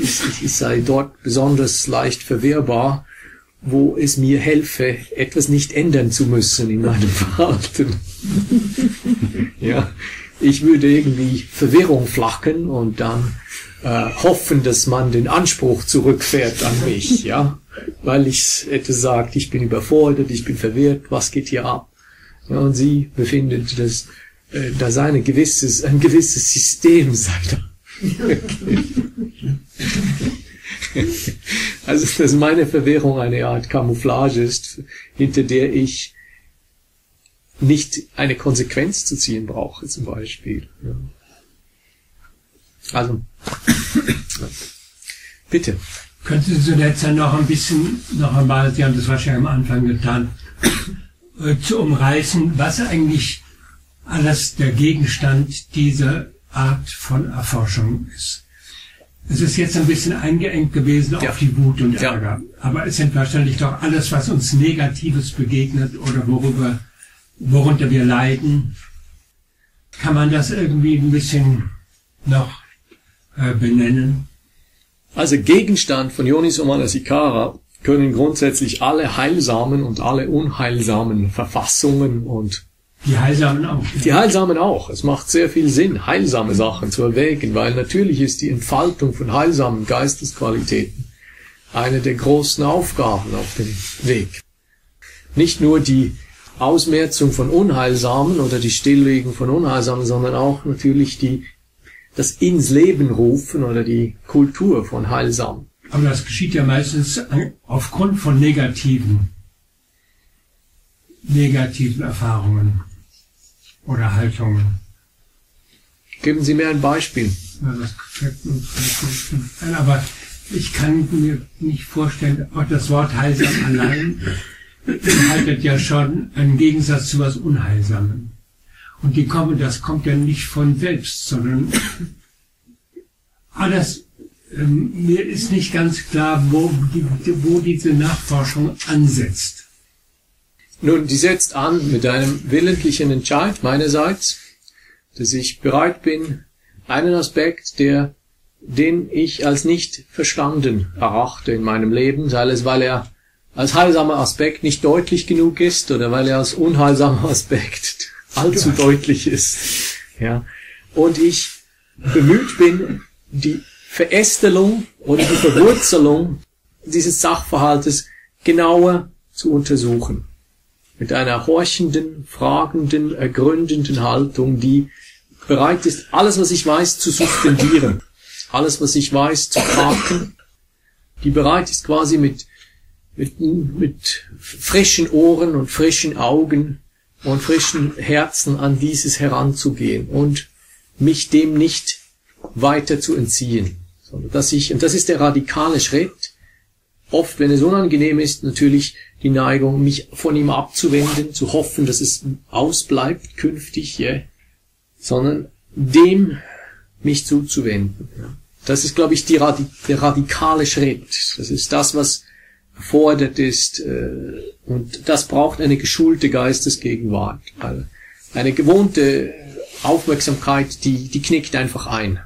Ich, ich sei dort besonders leicht verwirrbar, wo es mir helfe, etwas nicht ändern zu müssen in meinem Verhalten. ja, ich würde irgendwie Verwirrung flacken und dann äh, hoffen, dass man den Anspruch zurückfährt an mich, ja, weil ich etwas sagt, ich bin überfordert, ich bin verwirrt, was geht hier ab? Ja, und sie befinden, dass äh, da sei ein gewisses, ein gewisses System sei da. also, dass meine Verwirrung eine Art Camouflage ist, hinter der ich nicht eine Konsequenz zu ziehen brauche, zum Beispiel. Ja. Also, bitte. Könnten Sie dann noch ein bisschen, noch einmal, Sie haben das wahrscheinlich am Anfang getan, äh, zu umreißen, was eigentlich alles der Gegenstand dieser Art von Erforschung ist. Es ist jetzt ein bisschen eingeengt gewesen ja. auf die Wut und Ärger. Ja. Aber es sind wahrscheinlich doch alles, was uns Negatives begegnet oder worüber, worunter wir leiden. Kann man das irgendwie ein bisschen noch äh, benennen? Also Gegenstand von Yonis Manasikara können grundsätzlich alle heilsamen und alle unheilsamen Verfassungen und die Heilsamen auch. Die Heilsamen auch. Es macht sehr viel Sinn, heilsame Sachen zu erwägen, weil natürlich ist die Entfaltung von heilsamen Geistesqualitäten eine der großen Aufgaben auf dem Weg. Nicht nur die Ausmerzung von Unheilsamen oder die Stilllegung von Unheilsamen, sondern auch natürlich die, das ins Leben rufen oder die Kultur von Heilsamen. Aber das geschieht ja meistens aufgrund von negativen, negativen Erfahrungen oder Haltungen. Geben Sie mir ein Beispiel. Ja, das fällt mir vielleicht ein, aber ich kann mir nicht vorstellen, auch das Wort heilsam allein beinhaltet ja schon einen Gegensatz zu was Unheilsamem. Und die kommen, das kommt ja nicht von selbst, sondern alles, ähm, mir ist nicht ganz klar, wo, die, wo diese Nachforschung ansetzt. Nun, die setzt an mit einem willentlichen Entscheid meinerseits, dass ich bereit bin, einen Aspekt, der, den ich als nicht verstanden erachte in meinem Leben, sei es, weil er als heilsamer Aspekt nicht deutlich genug ist oder weil er als unheilsamer Aspekt allzu ja. deutlich ist. Ja. Und ich bemüht bin, die Verästelung oder die Verwurzelung dieses Sachverhaltes genauer zu untersuchen. Mit einer horchenden, fragenden, ergründenden Haltung, die bereit ist, alles, was ich weiß, zu suspendieren, alles, was ich weiß, zu parken, die bereit ist, quasi mit, mit, mit frischen Ohren und frischen Augen und frischen Herzen an dieses heranzugehen und mich dem nicht weiter zu entziehen, sondern dass ich, und das ist der radikale Schritt, oft, wenn es unangenehm ist, natürlich die Neigung, mich von ihm abzuwenden, zu hoffen, dass es ausbleibt künftig, ja, sondern dem mich zuzuwenden. Ja. Das ist, glaube ich, die, der radikale Schritt. Das ist das, was erfordert ist. Äh, und das braucht eine geschulte Geistesgegenwart. Weil eine gewohnte Aufmerksamkeit, die, die knickt einfach ein.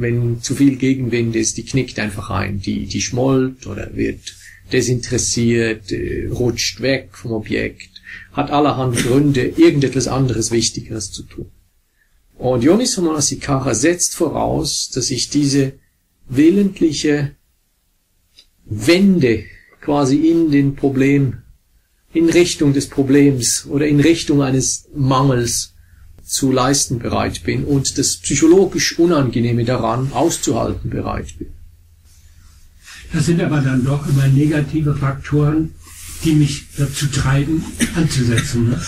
Wenn zu viel Gegenwind ist, die knickt einfach ein. Die, die schmollt oder wird desinteressiert, äh, rutscht weg vom Objekt, hat allerhand Gründe, irgendetwas anderes Wichtigeres zu tun. Und Yonis Manasikara setzt voraus, dass ich diese willentliche Wende quasi in den Problem, in Richtung des Problems oder in Richtung eines Mangels zu leisten bereit bin und das psychologisch Unangenehme daran auszuhalten bereit bin. Das sind aber dann doch immer negative Faktoren, die mich dazu treiben, anzusetzen. Ne?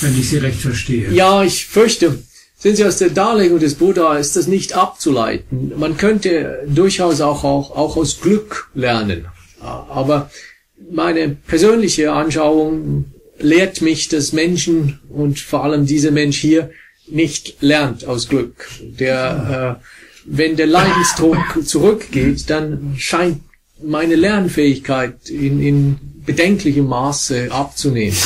Wenn ich sie recht verstehe. Ja, ich fürchte, sind Sie aus der Darlegung des Buddha, ist das nicht abzuleiten. Man könnte durchaus auch, auch, auch aus Glück lernen. Aber meine persönliche Anschauung lehrt mich, dass Menschen und vor allem dieser Mensch hier nicht lernt aus Glück. Der äh, wenn der Leidensdruck zurückgeht, dann scheint meine Lernfähigkeit in, in bedenklichem Maße abzunehmen.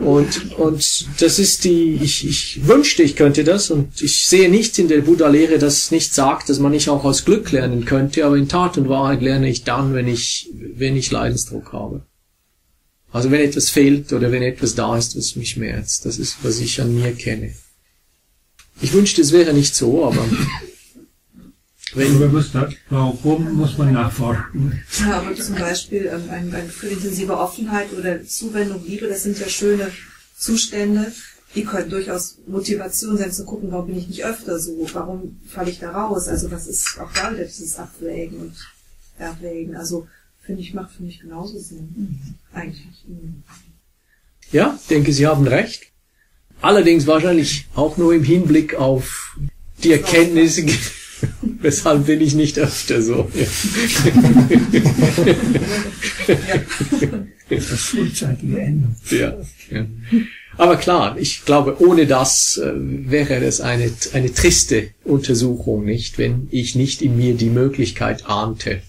Und, und das ist die, ich, ich wünschte, ich könnte das und ich sehe nichts in der Buddha-Lehre, das nicht sagt, dass man nicht auch aus Glück lernen könnte, aber in Tat und Wahrheit lerne ich dann, wenn ich, wenn ich Leidensdruck habe. Also wenn etwas fehlt oder wenn etwas da ist, was mich schmerzt. Das ist, was ich an mir kenne. Ich wünschte, es wäre nicht so, aber Wenn, muss da, warum muss man nachforschen? Ja, aber zum Beispiel ähm, ein, ein Gefühl intensiver Offenheit oder Zuwendung, Liebe, das sind ja schöne Zustände, die können durchaus Motivation sein zu gucken, warum bin ich nicht öfter so, warum falle ich da raus, also was ist auch da wieder dieses Abwägen und Erwägen, also finde ich, macht für mich genauso Sinn, mhm. eigentlich. Mhm. Ja, denke, Sie haben recht. Allerdings wahrscheinlich auch nur im Hinblick auf die Erkenntnisse, weshalb bin ich nicht öfter so. Ja. Das frühzeitige Ende. Ja, ja. Aber klar, ich glaube, ohne das äh, wäre das eine, eine triste Untersuchung, nicht, wenn ich nicht in mir die Möglichkeit ahnte,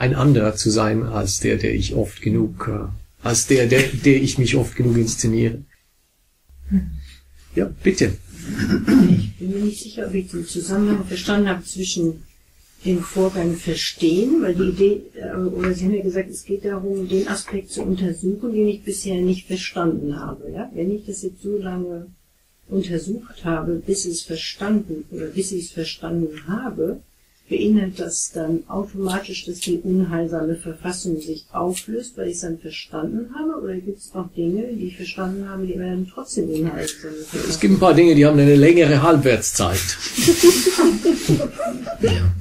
ein anderer zu sein als der, der ich oft genug, äh, als der, der, der ich mich oft genug inszeniere. Ja, bitte. Ich bin mir nicht sicher, ob ich den Zusammenhang verstanden habe zwischen den Vorgang verstehen, weil die Idee, äh, oder Sie haben ja gesagt, es geht darum, den Aspekt zu untersuchen, den ich bisher nicht verstanden habe. Ja? Wenn ich das jetzt so lange untersucht habe, bis es verstanden oder bis ich es verstanden habe, beinhaltet das dann automatisch, dass die unheilsame Verfassung sich auflöst, weil ich es dann verstanden habe? Oder gibt es noch Dinge, die ich verstanden habe, die werden trotzdem unheilsam? Es gibt ein paar Dinge, die haben eine längere Halbwertszeit. ja.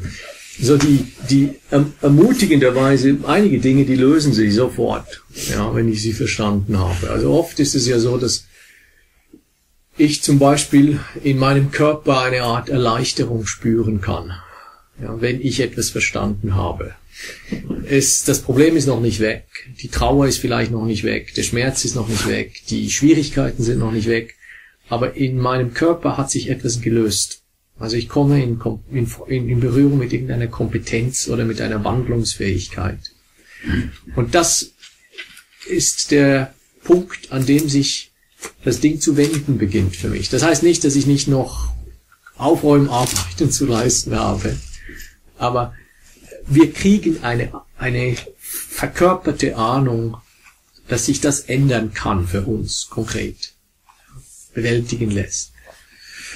So die, die ähm, ermutigenderweise, einige Dinge, die lösen sich sofort, ja, wenn ich sie verstanden habe. Also oft ist es ja so, dass ich zum Beispiel in meinem Körper eine Art Erleichterung spüren kann ja, wenn ich etwas verstanden habe. Es, das Problem ist noch nicht weg. Die Trauer ist vielleicht noch nicht weg. Der Schmerz ist noch nicht weg. Die Schwierigkeiten sind noch nicht weg. Aber in meinem Körper hat sich etwas gelöst. Also ich komme in, in, in Berührung mit irgendeiner Kompetenz oder mit einer Wandlungsfähigkeit. Und das ist der Punkt, an dem sich das Ding zu wenden beginnt für mich. Das heißt nicht, dass ich nicht noch Aufräumarbeiten zu leisten habe. Aber wir kriegen eine, eine verkörperte Ahnung, dass sich das ändern kann für uns konkret, bewältigen lässt.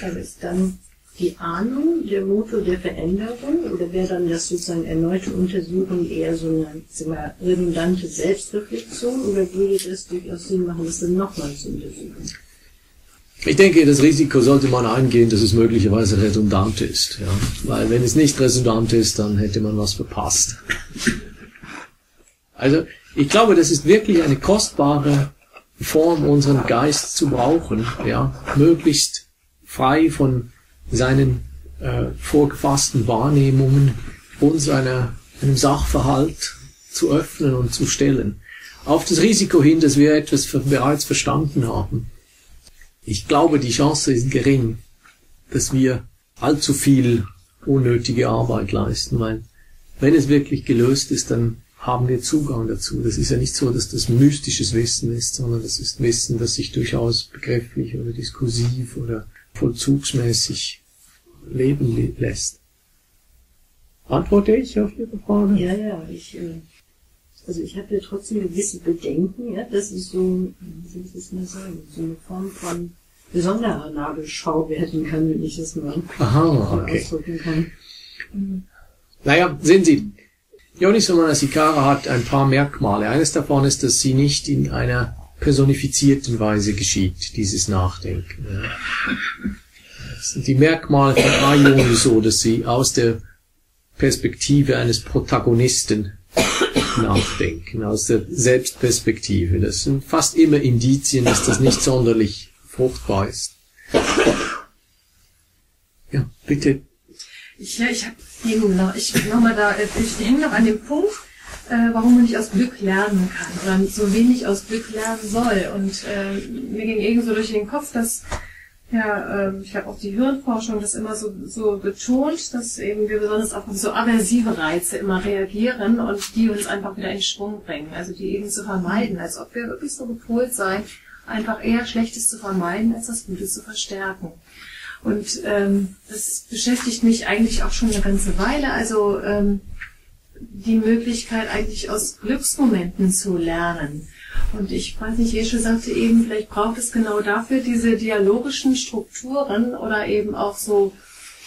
Also ist dann die Ahnung der Motor der Veränderung oder wäre dann das sozusagen erneute Untersuchung eher so eine sagen redundante Selbstreflexion oder würde das durchaus Sinn machen, das dann nochmal zu untersuchen? Ich denke, das Risiko sollte man eingehen, dass es möglicherweise redundant ist. Ja? Weil wenn es nicht redundant ist, dann hätte man was verpasst. Also ich glaube, das ist wirklich eine kostbare Form, unseren Geist zu brauchen, ja, möglichst frei von seinen äh, vorgefassten Wahrnehmungen und seiner, einem Sachverhalt zu öffnen und zu stellen. Auf das Risiko hin, dass wir etwas bereits verstanden haben ich glaube, die Chance ist gering, dass wir allzu viel unnötige Arbeit leisten, weil wenn es wirklich gelöst ist, dann haben wir Zugang dazu. Das ist ja nicht so, dass das mystisches Wissen ist, sondern das ist Wissen, das sich durchaus begrifflich oder diskursiv oder vollzugsmäßig leben lässt. Antworte ich auf Ihre Frage? Ja, ja, ich, äh, also ich habe ja trotzdem gewisse Bedenken, ja, dass es so, wie soll ich das mal sagen, so eine Form von besonderer Nabelschau werden kann, wenn ich das mal Aha, okay. ausdrücken kann. Naja, sehen Sie, Yoniso Manasikara hat ein paar Merkmale. Eines davon ist, dass sie nicht in einer personifizierten Weise geschieht, dieses Nachdenken. Das sind die Merkmale von Ayoni so, dass sie aus der Perspektive eines Protagonisten nachdenken, aus der Selbstperspektive. Das sind fast immer Indizien, dass das nicht sonderlich fruchtbar ist. Ja, bitte. Ich, ich habe eben noch, ich noch mal da, ich hänge noch an dem Punkt, äh, warum man nicht aus Glück lernen kann oder so wenig aus Glück lernen soll. Und äh, mir ging irgendwie so durch den Kopf, dass ja, äh, ich habe auch die Hirnforschung das immer so, so betont, dass eben wir besonders auf so aversive Reize immer reagieren und die uns einfach wieder in Schwung bringen. Also die eben zu vermeiden, als ob wir wirklich so gepolt seien, einfach eher Schlechtes zu vermeiden, als das Gute zu verstärken. Und ähm, das beschäftigt mich eigentlich auch schon eine ganze Weile. Also ähm, die Möglichkeit eigentlich aus Glücksmomenten zu lernen. Und ich weiß nicht, Jesche sagte eben, vielleicht braucht es genau dafür diese dialogischen Strukturen oder eben auch so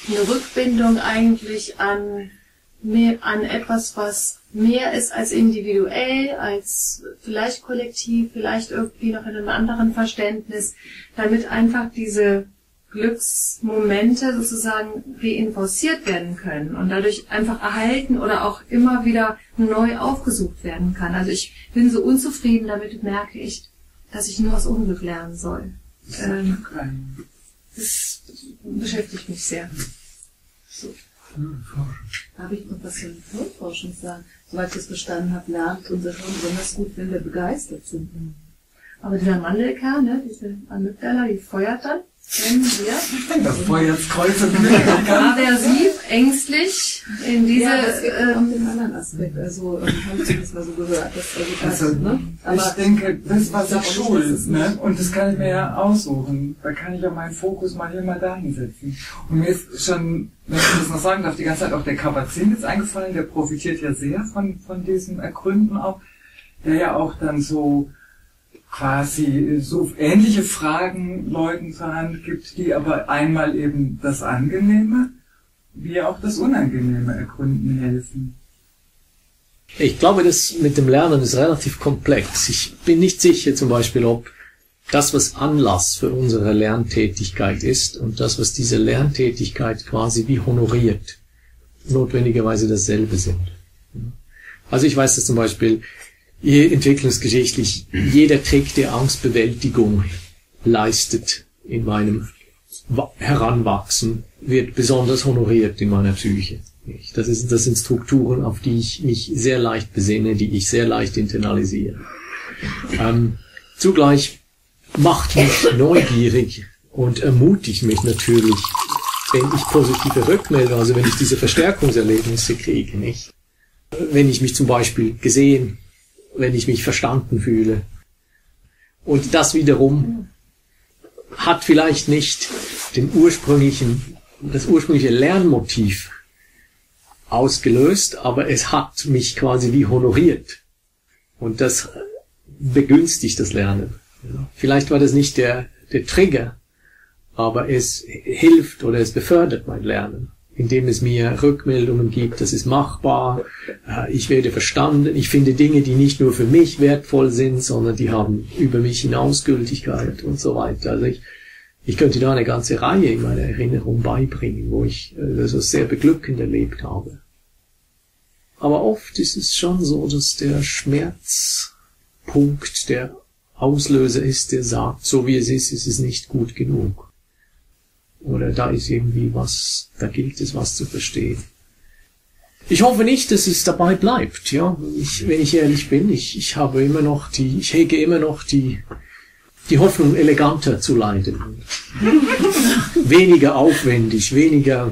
eine Rückbindung eigentlich an, mehr, an etwas, was mehr ist als individuell, als vielleicht kollektiv, vielleicht irgendwie noch in einem anderen Verständnis, damit einfach diese Glücksmomente sozusagen reinforciert werden können und dadurch einfach erhalten oder auch immer wieder neu aufgesucht werden kann. Also ich bin so unzufrieden damit, merke ich, dass ich nur aus Unglück lernen soll. Ähm, das beschäftigt mich sehr. So. Habe ich noch was zur Hirnforschung sagen? Soweit ich das verstanden habe, lernt unser Hirn besonders gut, wenn wir begeistert sind. Aber dieser Mandelkern, ne, diese Amygdala, die feuert dann wenn wir das Feuerskreuz aversiv, ängstlich in diese ja, das äh, um den anderen Aspekt. Also ähm, habe ich das mal so gehört. Dass, also, also, ne? Aber ich denke, das was ich schul, ne? Und das kann ich mir ja aussuchen. Da kann ich ja meinen Fokus mal hier mal dahin setzen. Und mir ist schon, wenn ich das noch sagen darf, die ganze Zeit auch der Kapazin jetzt eingefallen, der profitiert ja sehr von, von diesen Ergründen auch, der ja auch dann so quasi so ähnliche Fragen Leuten zur Hand gibt, die aber einmal eben das Angenehme wie auch das Unangenehme ergründen helfen. Ich glaube, das mit dem Lernen ist relativ komplex. Ich bin nicht sicher zum Beispiel, ob das, was Anlass für unsere Lerntätigkeit ist und das, was diese Lerntätigkeit quasi wie honoriert, notwendigerweise dasselbe sind. Also ich weiß, dass zum Beispiel entwicklungsgeschichtlich jeder Trick der Angstbewältigung leistet in meinem Heranwachsen, wird besonders honoriert in meiner Psyche. Das, ist, das sind Strukturen, auf die ich mich sehr leicht besinne, die ich sehr leicht internalisiere. Ähm, zugleich macht mich neugierig und ermutigt mich natürlich, wenn ich positive Rückmeldungen, also wenn ich diese Verstärkungserlebnisse kriege, nicht? Wenn ich mich zum Beispiel gesehen, wenn ich mich verstanden fühle. Und das wiederum hat vielleicht nicht den ursprünglichen, das ursprüngliche Lernmotiv ausgelöst, aber es hat mich quasi wie honoriert. Und das begünstigt das Lernen. Vielleicht war das nicht der, der Trigger, aber es hilft oder es befördert mein Lernen indem es mir Rückmeldungen gibt, das ist machbar, äh, ich werde verstanden, ich finde Dinge, die nicht nur für mich wertvoll sind, sondern die haben über mich hinaus Gültigkeit und so weiter. Also ich, ich könnte da eine ganze Reihe in meiner Erinnerung beibringen, wo ich äh, das sehr beglückend erlebt habe. Aber oft ist es schon so, dass der Schmerzpunkt der Auslöser ist, der sagt, so wie es ist, ist es nicht gut genug. Oder da ist irgendwie was, da gilt es was zu verstehen. Ich hoffe nicht, dass es dabei bleibt, ja. Ich, wenn ich ehrlich bin, ich, ich habe immer noch die, ich hege immer noch die, die Hoffnung, eleganter zu leiden. weniger aufwendig, weniger,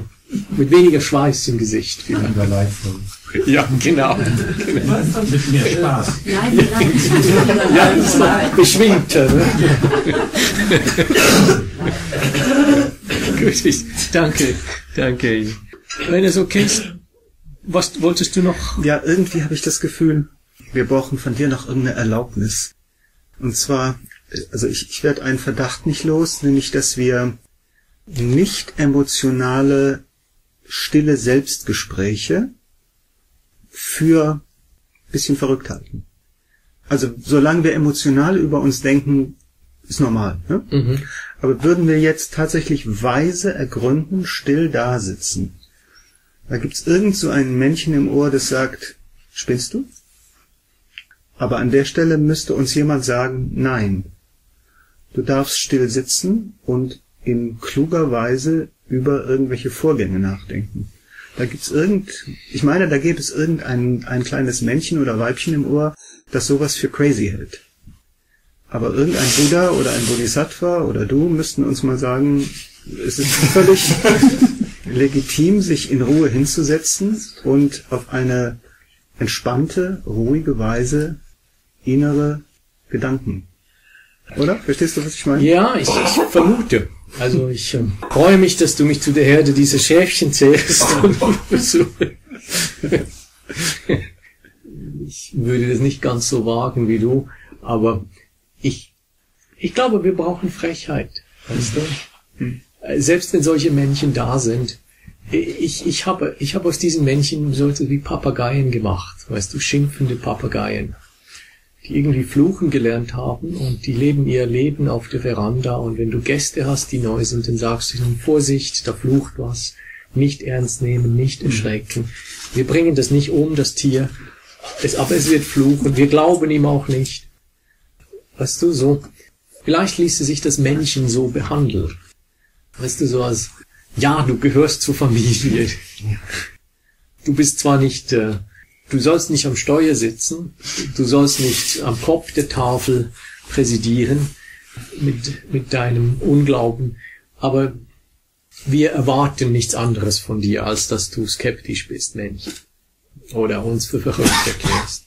mit weniger Schweiß im Gesicht. Vielleicht. Leistung. Ja, genau. genau. Mit mehr Spaß. Nein, nein. ja, das ist beschwingter. Ne? Gut, danke, danke. Wenn es okay ist, was wolltest du noch? Ja, irgendwie habe ich das Gefühl, wir brauchen von dir noch irgendeine Erlaubnis. Und zwar, also ich, ich werde einen Verdacht nicht los, nämlich dass wir nicht emotionale, stille Selbstgespräche für bisschen verrückt halten. Also solange wir emotional über uns denken, ist normal. Ne? Mhm. Aber würden wir jetzt tatsächlich weise ergründen, still da sitzen, da gibt's irgend so ein Männchen im Ohr, das sagt, spinnst du? Aber an der Stelle müsste uns jemand sagen, nein. Du darfst still sitzen und in kluger Weise über irgendwelche Vorgänge nachdenken. Da gibt's irgend, ich meine, da gäbe es irgendein ein kleines Männchen oder Weibchen im Ohr, das sowas für crazy hält. Aber irgendein Buddha oder ein Bodhisattva oder du müssten uns mal sagen, es ist völlig legitim, sich in Ruhe hinzusetzen und auf eine entspannte, ruhige Weise innere Gedanken. Oder? Verstehst du, was ich meine? Ja, ich, ich vermute. Also ich äh, freue mich, dass du mich zu der Herde dieser Schäfchen zählst. ich würde das nicht ganz so wagen wie du, aber ich, ich glaube, wir brauchen Frechheit. Weißt du? Hm. Selbst wenn solche Männchen da sind, ich, ich habe, ich habe aus diesen Männchen so wie Papageien gemacht, weißt du, schimpfende Papageien, die irgendwie fluchen gelernt haben und die leben ihr Leben auf der Veranda und wenn du Gäste hast, die neu sind, dann sagst du ihnen Vorsicht, da flucht was, nicht ernst nehmen, nicht erschrecken. Wir bringen das nicht um, das Tier, es, aber es wird fluchen, wir glauben ihm auch nicht. Weißt du, so, vielleicht ließe sich das Männchen so behandeln. Weißt du, so als ja, du gehörst zur Familie. Du bist zwar nicht, äh, du sollst nicht am Steuer sitzen, du sollst nicht am Kopf der Tafel präsidieren mit, mit deinem Unglauben, aber wir erwarten nichts anderes von dir, als dass du skeptisch bist, Mensch. Oder uns für verrückt erklärst.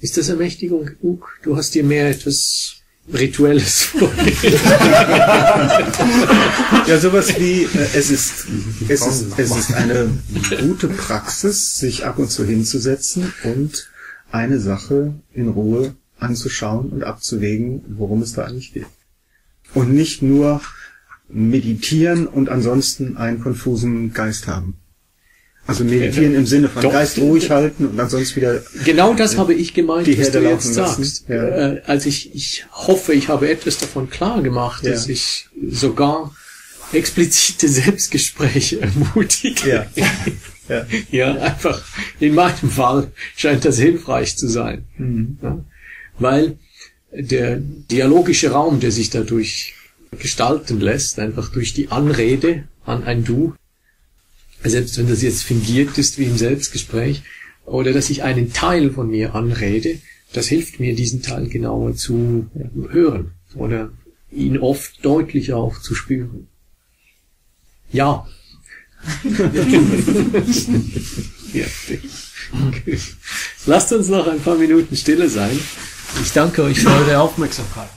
Ist das Ermächtigung genug? Du hast dir mehr etwas Rituelles vor. ja, sowas wie, äh, es ist, es ist, es ist eine gute Praxis, sich ab und zu hinzusetzen und eine Sache in Ruhe anzuschauen und abzuwägen, worum es da eigentlich geht. Und nicht nur meditieren und ansonsten einen konfusen Geist haben. Also meditieren im Sinne von Doch, Geist ruhig halten und ansonsten wieder. Genau das habe ich gemeint, die was du jetzt sagst. Ja. Also ich, ich hoffe, ich habe etwas davon klar gemacht, ja. dass ich sogar explizite Selbstgespräche ermutige. Ja. ja. ja, einfach in meinem Fall scheint das hilfreich zu sein. Mhm. Ja, weil der dialogische Raum, der sich dadurch gestalten lässt, einfach durch die Anrede an ein Du, selbst wenn das jetzt fingiert ist wie im Selbstgespräch, oder dass ich einen Teil von mir anrede, das hilft mir, diesen Teil genauer zu hören oder ihn oft deutlicher auch zu spüren. Ja. ja. Lasst uns noch ein paar Minuten stille sein. Ich danke euch für eure Aufmerksamkeit.